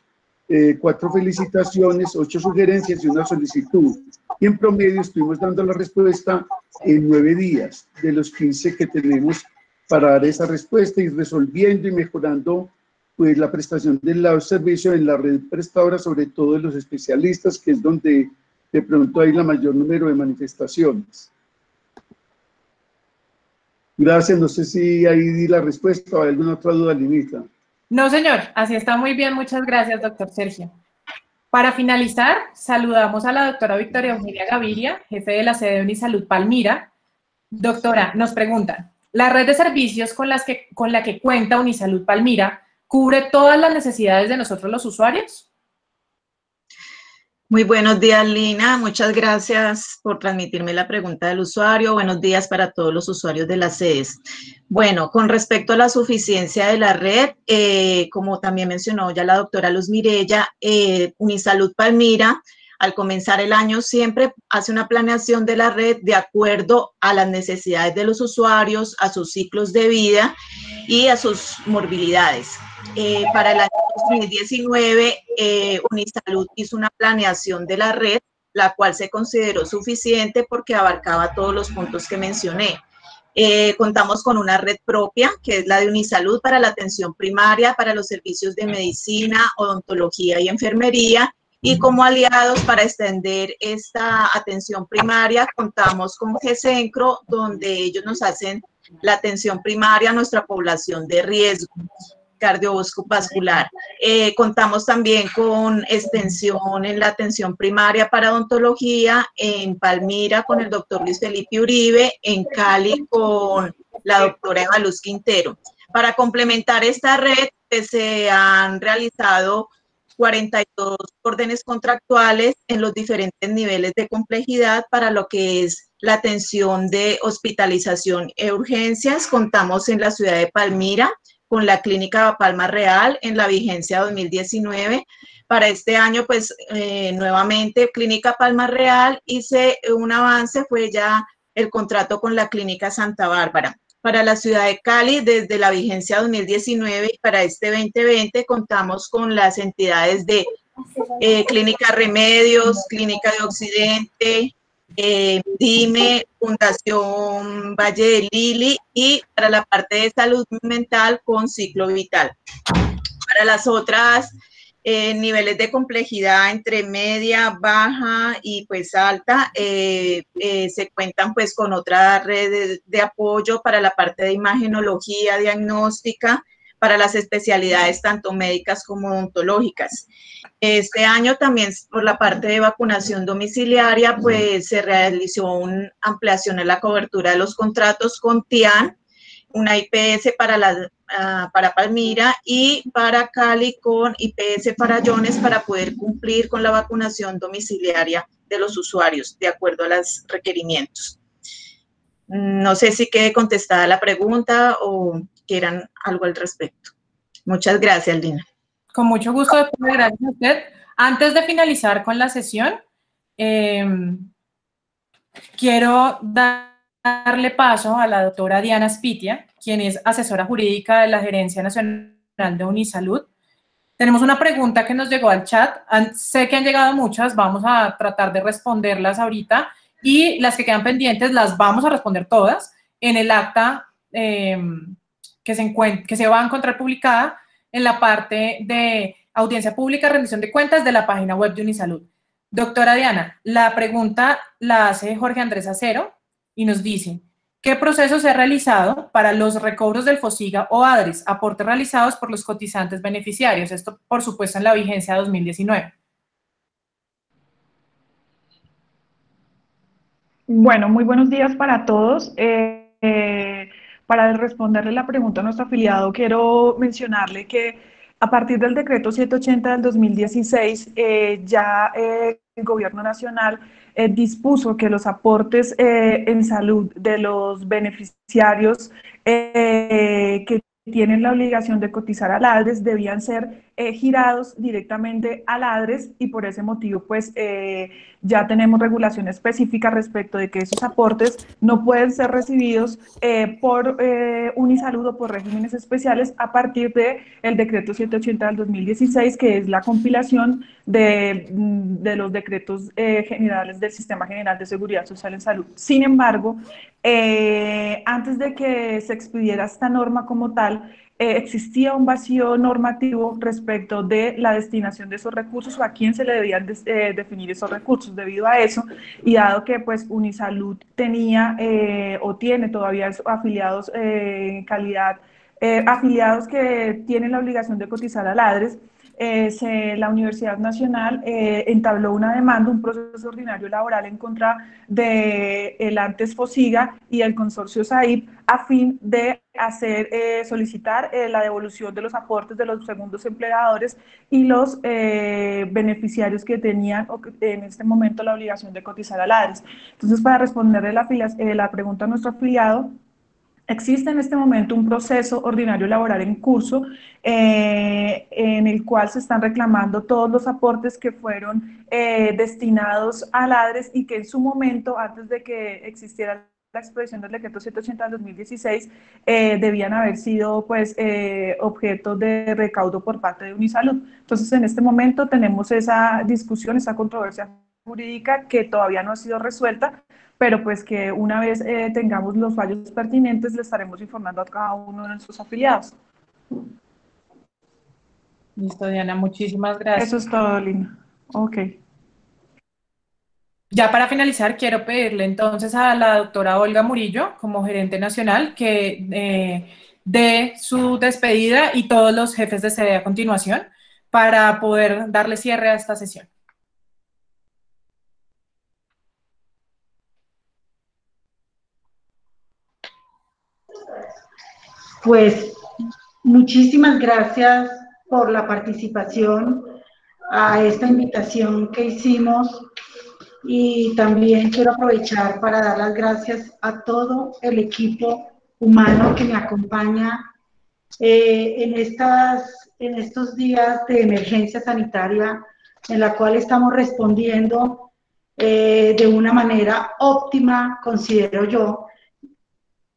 eh, 4 felicitaciones, 8 sugerencias y una solicitud. Y en promedio estuvimos dando la respuesta en 9 días de los 15 que tenemos para dar esa respuesta y resolviendo y mejorando pues, la prestación del servicio en la red prestadora, sobre todo de los especialistas, que es donde de pronto hay la mayor número de manifestaciones. Gracias, no sé si ahí di la respuesta o hay alguna otra duda, Limita. No, señor, así está muy bien, muchas gracias, doctor Sergio. Para finalizar, saludamos a la doctora Victoria Eugenia Gaviria, jefe de la sede de Unisalud Palmira. Doctora, nos pregunta, ¿la red de servicios con, las que, con la que cuenta Unisalud Palmira cubre todas las necesidades de nosotros los usuarios? Muy buenos días, Lina. Muchas gracias por transmitirme la pregunta del usuario. Buenos días para todos los usuarios de las sedes. Bueno, con respecto a la suficiencia de la red, eh, como también mencionó ya la doctora Luz Mirella, eh, Unisalud Palmira, al comenzar el año siempre hace una planeación de la red de acuerdo a las necesidades de los usuarios, a sus ciclos de vida y a sus morbilidades. Eh, para el año 2019, eh, Unisalud hizo una planeación de la red, la cual se consideró suficiente porque abarcaba todos los puntos que mencioné. Eh, contamos con una red propia, que es la de Unisalud para la atención primaria, para los servicios de medicina, odontología y enfermería. Y como aliados para extender esta atención primaria, contamos con GESENCRO, donde ellos nos hacen la atención primaria a nuestra población de riesgo cardiovascular. Eh, contamos también con extensión en la atención primaria para odontología, en Palmira con el doctor Luis Felipe Uribe, en Cali con la doctora Eva Luz Quintero. Para complementar esta red, pues, se han realizado 42 órdenes contractuales en los diferentes niveles de complejidad para lo que es la atención de hospitalización e urgencias. Contamos en la ciudad de Palmira con la Clínica Palma Real en la vigencia 2019. Para este año, pues eh, nuevamente Clínica Palma Real hice un avance, fue ya el contrato con la Clínica Santa Bárbara. Para la ciudad de Cali, desde la vigencia 2019 y para este 2020, contamos con las entidades de eh, Clínica Remedios, Clínica de Occidente, eh, Dime, Fundación Valle de Lili y para la parte de salud mental con ciclo vital. Para las otras eh, niveles de complejidad entre media, baja y pues alta, eh, se cuentan pues con otra red de apoyo para la parte de imagenología diagnóstica, para las especialidades tanto médicas como odontológicas. Este año también por la parte de vacunación domiciliaria, pues se realizó una ampliación en la cobertura de los contratos con TIAN, una IPS para, la, ah, para Palmira y para Cali con IPS Farallones para poder cumplir con la vacunación domiciliaria de los usuarios de acuerdo a los requerimientos. No sé si quede contestada la pregunta o quieran algo al respecto. Muchas gracias, Lina. Con mucho gusto, gracias a usted. Antes de finalizar con la sesión, em, quiero darle paso a la doctora Diana Spitia, quien es asesora jurídica de la Gerencia Nacional de Unisalud. Tenemos una pregunta que nos llegó al chat. Sé que han llegado muchas, vamos a tratar de responderlas ahorita y las que quedan pendientes las vamos a responder todas en el acta em, que, se va a encontrar publicada en la parte de audiencia pública, rendición de cuentas de la página web de Unisalud. Doctora Diana, la pregunta la hace Jorge Andrés Acero y nos dice, ¿qué proceso se ha realizado para los recobros del FOSIGA o ADRES, aportes realizados por los cotizantes beneficiarios? Esto, por supuesto, en la vigencia 2019. Bueno, muy buenos días para todos. Eh, eh, para responderle la pregunta a nuestro afiliado, quiero mencionarle que a partir del decreto 780 del 2016, eh, ya el gobierno nacional dispuso que los aportes en salud de los beneficiarios que tienen la obligación de cotizar a ladres debían ser eh, girados directamente a ladres y por ese motivo pues eh, ya tenemos regulación específica respecto de que esos aportes no pueden ser recibidos eh, por Unisalud o por regímenes especiales a partir de el decreto 780 del 2016 que es la compilación de, mm, de los decretos generales del Sistema General de Seguridad Social en Salud. Sin embargo, antes de que se expidiera esta norma como tal, eh, existía un vacío normativo respecto de la destinación de esos recursos o a quién se le debían eh, definir esos recursos. Debido a eso, y dado que pues Unisalud tenía eh, o tiene todavía afiliados en calidad, afiliados que tienen la obligación de cotizar a ladres, eh, la Universidad Nacional eh, entabló una demanda, un proceso ordinario laboral en contra de el antes FOSIGA y el consorcio SAIP a fin de hacer eh, solicitar la devolución de los aportes de los segundos empleadores y los beneficiarios que tenían en este momento la obligación de cotizar a LADRES. Entonces, para responderle la, la pregunta a nuestro afiliado, Existe en este momento un proceso ordinario laboral en curso eh, en el cual se están reclamando todos los aportes que fueron eh, destinados a ladres y que en su momento, antes de que existiera la expresión del decreto 180 del 2016, eh, debían haber sido pues objeto de recaudo por parte de Unisalud. Entonces, en este momento tenemos esa discusión, esa controversia jurídica que todavía no ha sido resuelta, pero pues que una vez eh, tengamos los fallos pertinentes le estaremos informando a cada uno de nuestros afiliados. Listo, Diana, muchísimas gracias. Eso es todo, Lina. Ok. Ya para finalizar, quiero pedirle entonces a la doctora Olga Murillo, como gerente nacional, que eh, dé su despedida y todos los jefes de sede a continuación para poder darle cierre a esta sesión. Pues muchísimas gracias por la participación a esta invitación que hicimos. Y también quiero aprovechar para dar las gracias a todo el equipo humano que me acompaña eh, en, estas, en estos días de emergencia sanitaria en la cual estamos respondiendo eh, de una manera óptima, considero yo,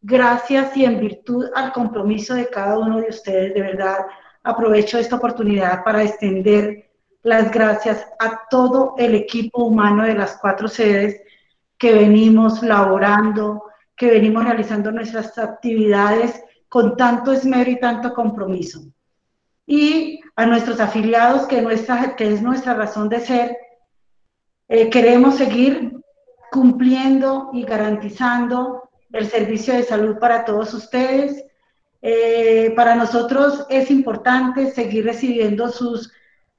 gracias y en virtud al compromiso de cada uno de ustedes, de verdad, aprovecho esta oportunidad para extender las gracias a todo el equipo humano de las cuatro sedes que venimos laborando, que venimos realizando nuestras actividades con tanto esmero y tanto compromiso. Y a nuestros afiliados, que, nuestra, que es nuestra razón de ser, eh, queremos seguir cumpliendo y garantizando el servicio de salud para todos ustedes. Eh, para nosotros es importante seguir recibiendo sus,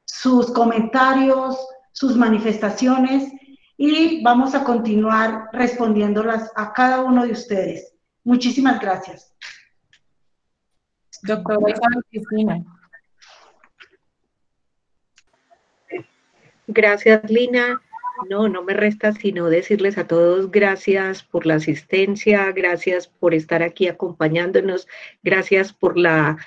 sus comentarios, sus manifestaciones y vamos a continuar respondiéndolas a cada uno de ustedes. Muchísimas gracias. Doctora Cristina. Gracias, Lina. No, no me resta sino decirles a todos gracias por la asistencia, gracias por estar aquí acompañándonos, gracias por la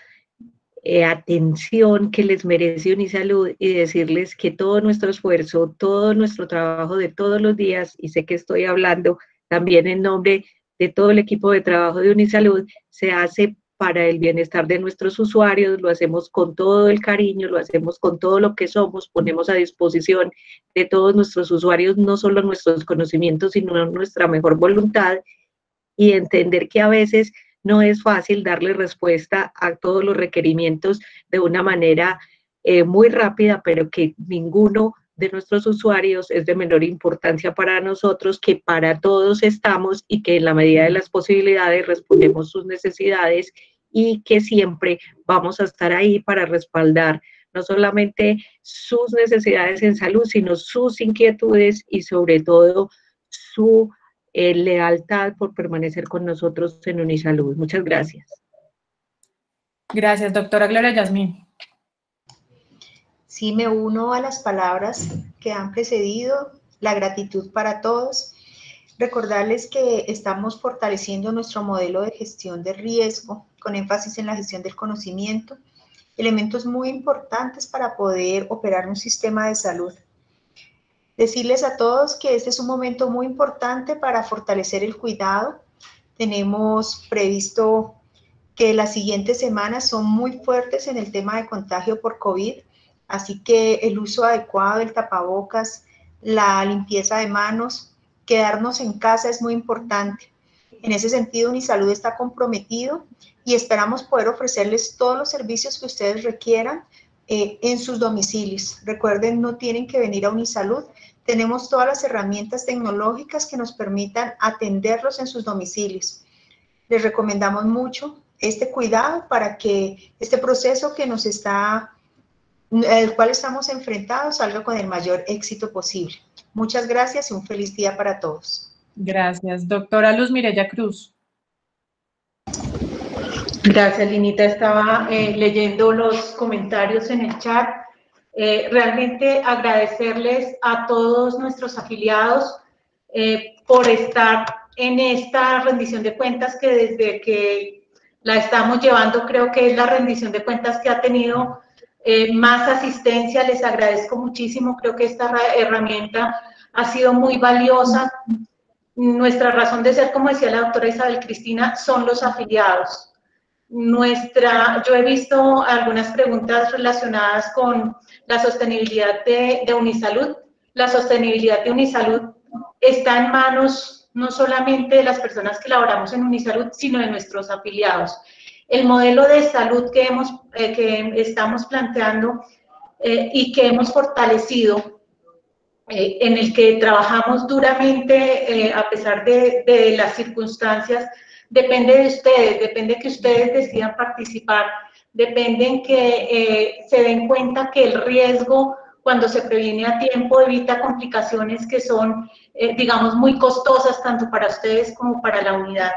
eh, atención que les merece Unisalud y decirles que todo nuestro esfuerzo, todo nuestro trabajo de todos los días, y sé que estoy hablando también en nombre de todo el equipo de trabajo de Unisalud, se hace para el bienestar de nuestros usuarios, lo hacemos con todo el cariño, lo hacemos con todo lo que somos, ponemos a disposición de todos nuestros usuarios no solo nuestros conocimientos, sino nuestra mejor voluntad y entender que a veces no es fácil darle respuesta a todos los requerimientos de una manera eh, muy rápida, pero que ninguno de nuestros usuarios es de menor importancia para nosotros, que para todos estamos y que en la medida de las posibilidades respondemos sus necesidades y que siempre vamos a estar ahí para respaldar no solamente sus necesidades en salud, sino sus inquietudes y sobre todo su eh, lealtad por permanecer con nosotros en Unisalud. Muchas gracias. Gracias, doctora Gloria Yasmín. Sí, me uno a las palabras que han precedido, la gratitud para todos. Recordarles que estamos fortaleciendo nuestro modelo de gestión de riesgo con énfasis en la gestión del conocimiento, elementos muy importantes para poder operar un sistema de salud. Decirles a todos que este es un momento muy importante para fortalecer el cuidado. Tenemos previsto que las siguientes semanas son muy fuertes en el tema de contagio por COVID Así que el uso adecuado del tapabocas, la limpieza de manos, quedarnos en casa es muy importante. En ese sentido, Unisalud está comprometido y esperamos poder ofrecerles todos los servicios que ustedes requieran eh, en sus domicilios. Recuerden, no tienen que venir a Unisalud. Tenemos todas las herramientas tecnológicas que nos permitan atenderlos en sus domicilios. Les recomendamos mucho este cuidado para que este proceso que nos está el cual estamos enfrentados salga con el mayor éxito posible. Muchas gracias y un feliz día para todos. Gracias. Doctora Luz Mirella Cruz. Gracias, Linita. Estaba eh, leyendo los comentarios en el chat. Eh, realmente agradecerles a todos nuestros afiliados eh, por estar en esta rendición de cuentas que desde que la estamos llevando creo que es la rendición de cuentas que ha tenido eh, más asistencia. Les agradezco muchísimo. Creo que esta herramienta ha sido muy valiosa. Nuestra razón de ser, como decía la doctora Isabel Cristina, son los afiliados. Nuestra, yo he visto algunas preguntas relacionadas con la sostenibilidad de, de Unisalud. La sostenibilidad de Unisalud está en manos no solamente de las personas que laboramos en Unisalud, sino de nuestros afiliados. El modelo de salud que, hemos, eh, que estamos planteando eh, y que hemos fortalecido, eh, en el que trabajamos duramente a pesar de, de, las circunstancias, depende de ustedes, depende que ustedes decidan participar, depende que se den cuenta que el riesgo cuando se previene a tiempo evita complicaciones que son, digamos, muy costosas tanto para ustedes como para la unidad.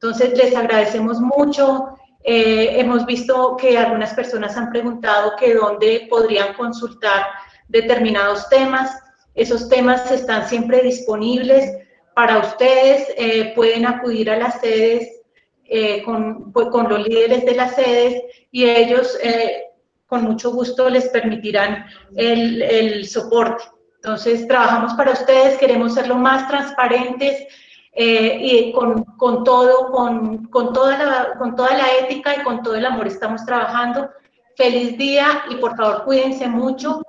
Entonces, les agradecemos mucho eh, hemos visto que algunas personas han preguntado que dónde podrían consultar determinados temas. Esos temas están siempre disponibles para ustedes. Eh, pueden acudir a las sedes eh, con, pues, con, los líderes de las sedes y ellos con mucho gusto les permitirán el, el soporte. Entonces, trabajamos para ustedes, queremos ser lo más transparentes, eh, y con, con todo, con, con, toda la, con toda la ética y con todo el amor estamos trabajando. Feliz día y por favor cuídense mucho,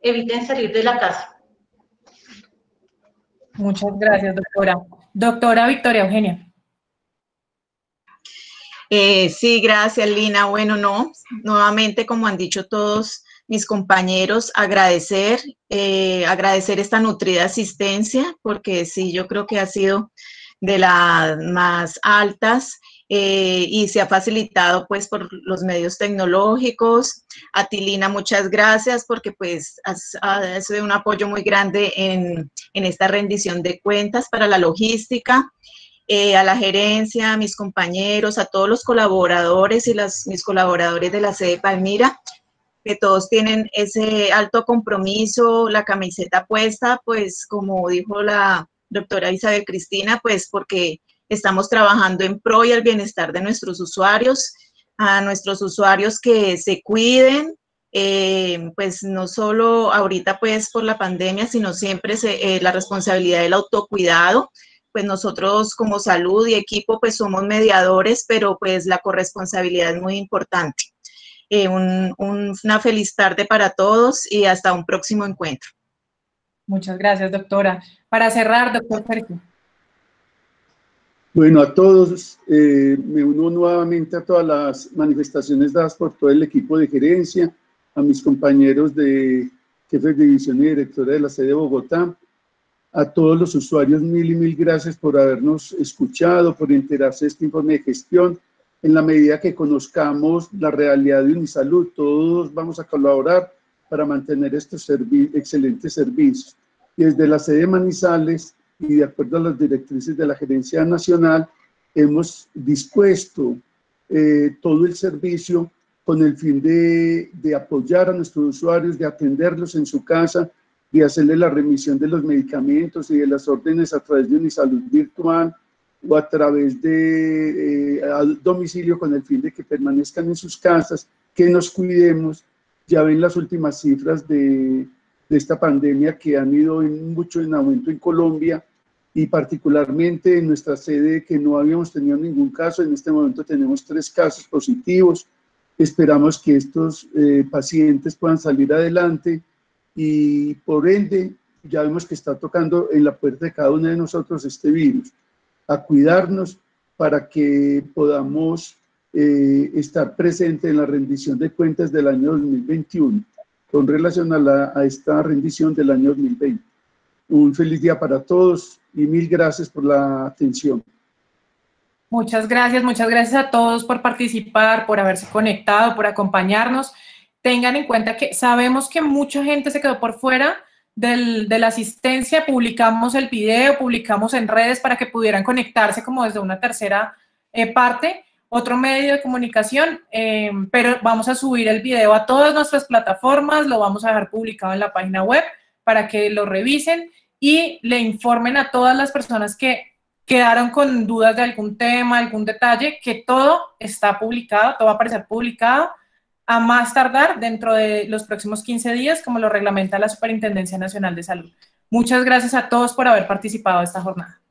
eviten salir de la casa. Muchas gracias, doctora. Doctora Victoria Eugenia. Eh, sí, gracias, Lina. Bueno, no, nuevamente, como han dicho todos mis compañeros, agradecer, eh, agradecer esta nutrida asistencia, porque sí, yo creo que ha sido de las más altas eh, y se ha facilitado pues por los medios tecnológicos. A Tilina, muchas gracias porque pues ha sido un apoyo muy grande en, en, esta rendición de cuentas para la logística. Eh, a la gerencia, a mis compañeros, a todos los colaboradores y las, mis colaboradores de la sede Palmira, que todos tienen ese alto compromiso, la camiseta puesta, pues como dijo la doctora Isabel Cristina, pues porque estamos trabajando en pro y el bienestar de nuestros usuarios. a nuestros usuarios que se cuiden, eh, pues no solo ahorita pues por la pandemia, sino siempre se, eh, la responsabilidad del autocuidado. Pues nosotros como salud y equipo pues somos mediadores, pero pues la corresponsabilidad es muy importante. Eh, una feliz tarde para todos y hasta un próximo encuentro. Muchas gracias, doctora. Para cerrar, doctor Sergio. Bueno, a todos, me uno nuevamente a todas las manifestaciones dadas por todo el equipo de gerencia, a mis compañeros de jefes de división y directora de la sede de Bogotá, a todos los usuarios, mil y mil gracias por habernos escuchado, por enterarse de este informe de gestión. En la medida que conozcamos la realidad de Unisalud, todos vamos a colaborar para mantener estos excelentes servicios. Desde la sede de Manizales y de acuerdo a las directrices de la Gerencia Nacional, hemos dispuesto eh, todo el servicio con el fin de, de, apoyar a nuestros usuarios, de atenderlos en su casa, de hacerle la remisión de los medicamentos y de las órdenes a través de Unisalud Virtual o a través de eh, domicilio con el fin de que permanezcan en sus casas, que nos cuidemos. Ya ven las últimas cifras de, de esta pandemia que han ido en, mucho en aumento en Colombia y particularmente en nuestra sede que no habíamos tenido ningún caso, en este momento tenemos tres casos positivos, Esperamos que estos eh, pacientes puedan salir adelante y por ende ya vemos que está tocando en la puerta de cada uno de nosotros este virus, a cuidarnos para que podamos eh, estar presentes en la rendición de cuentas del año 2021 con relación a, la, a esta rendición del año 2020. Un feliz día para todos y mil gracias por la atención. Muchas gracias, muchas gracias a todos por participar, por haberse conectado, por acompañarnos. Tengan en cuenta que sabemos que mucha gente se quedó por fuera del, de la asistencia, publicamos el video, publicamos en redes para que pudieran conectarse como desde una tercera eh, parte, otro medio de comunicación, eh, pero vamos a subir el video a todas nuestras plataformas, lo vamos a dejar publicado en la página web para que lo revisen y le informen a todas las personas que quedaron con dudas de algún tema, algún detalle, que todo está publicado, todo va a aparecer publicado a más tardar dentro de los próximos 15 días, como lo reglamenta la Superintendencia Nacional de Salud. Muchas gracias a todos por haber participado de esta jornada.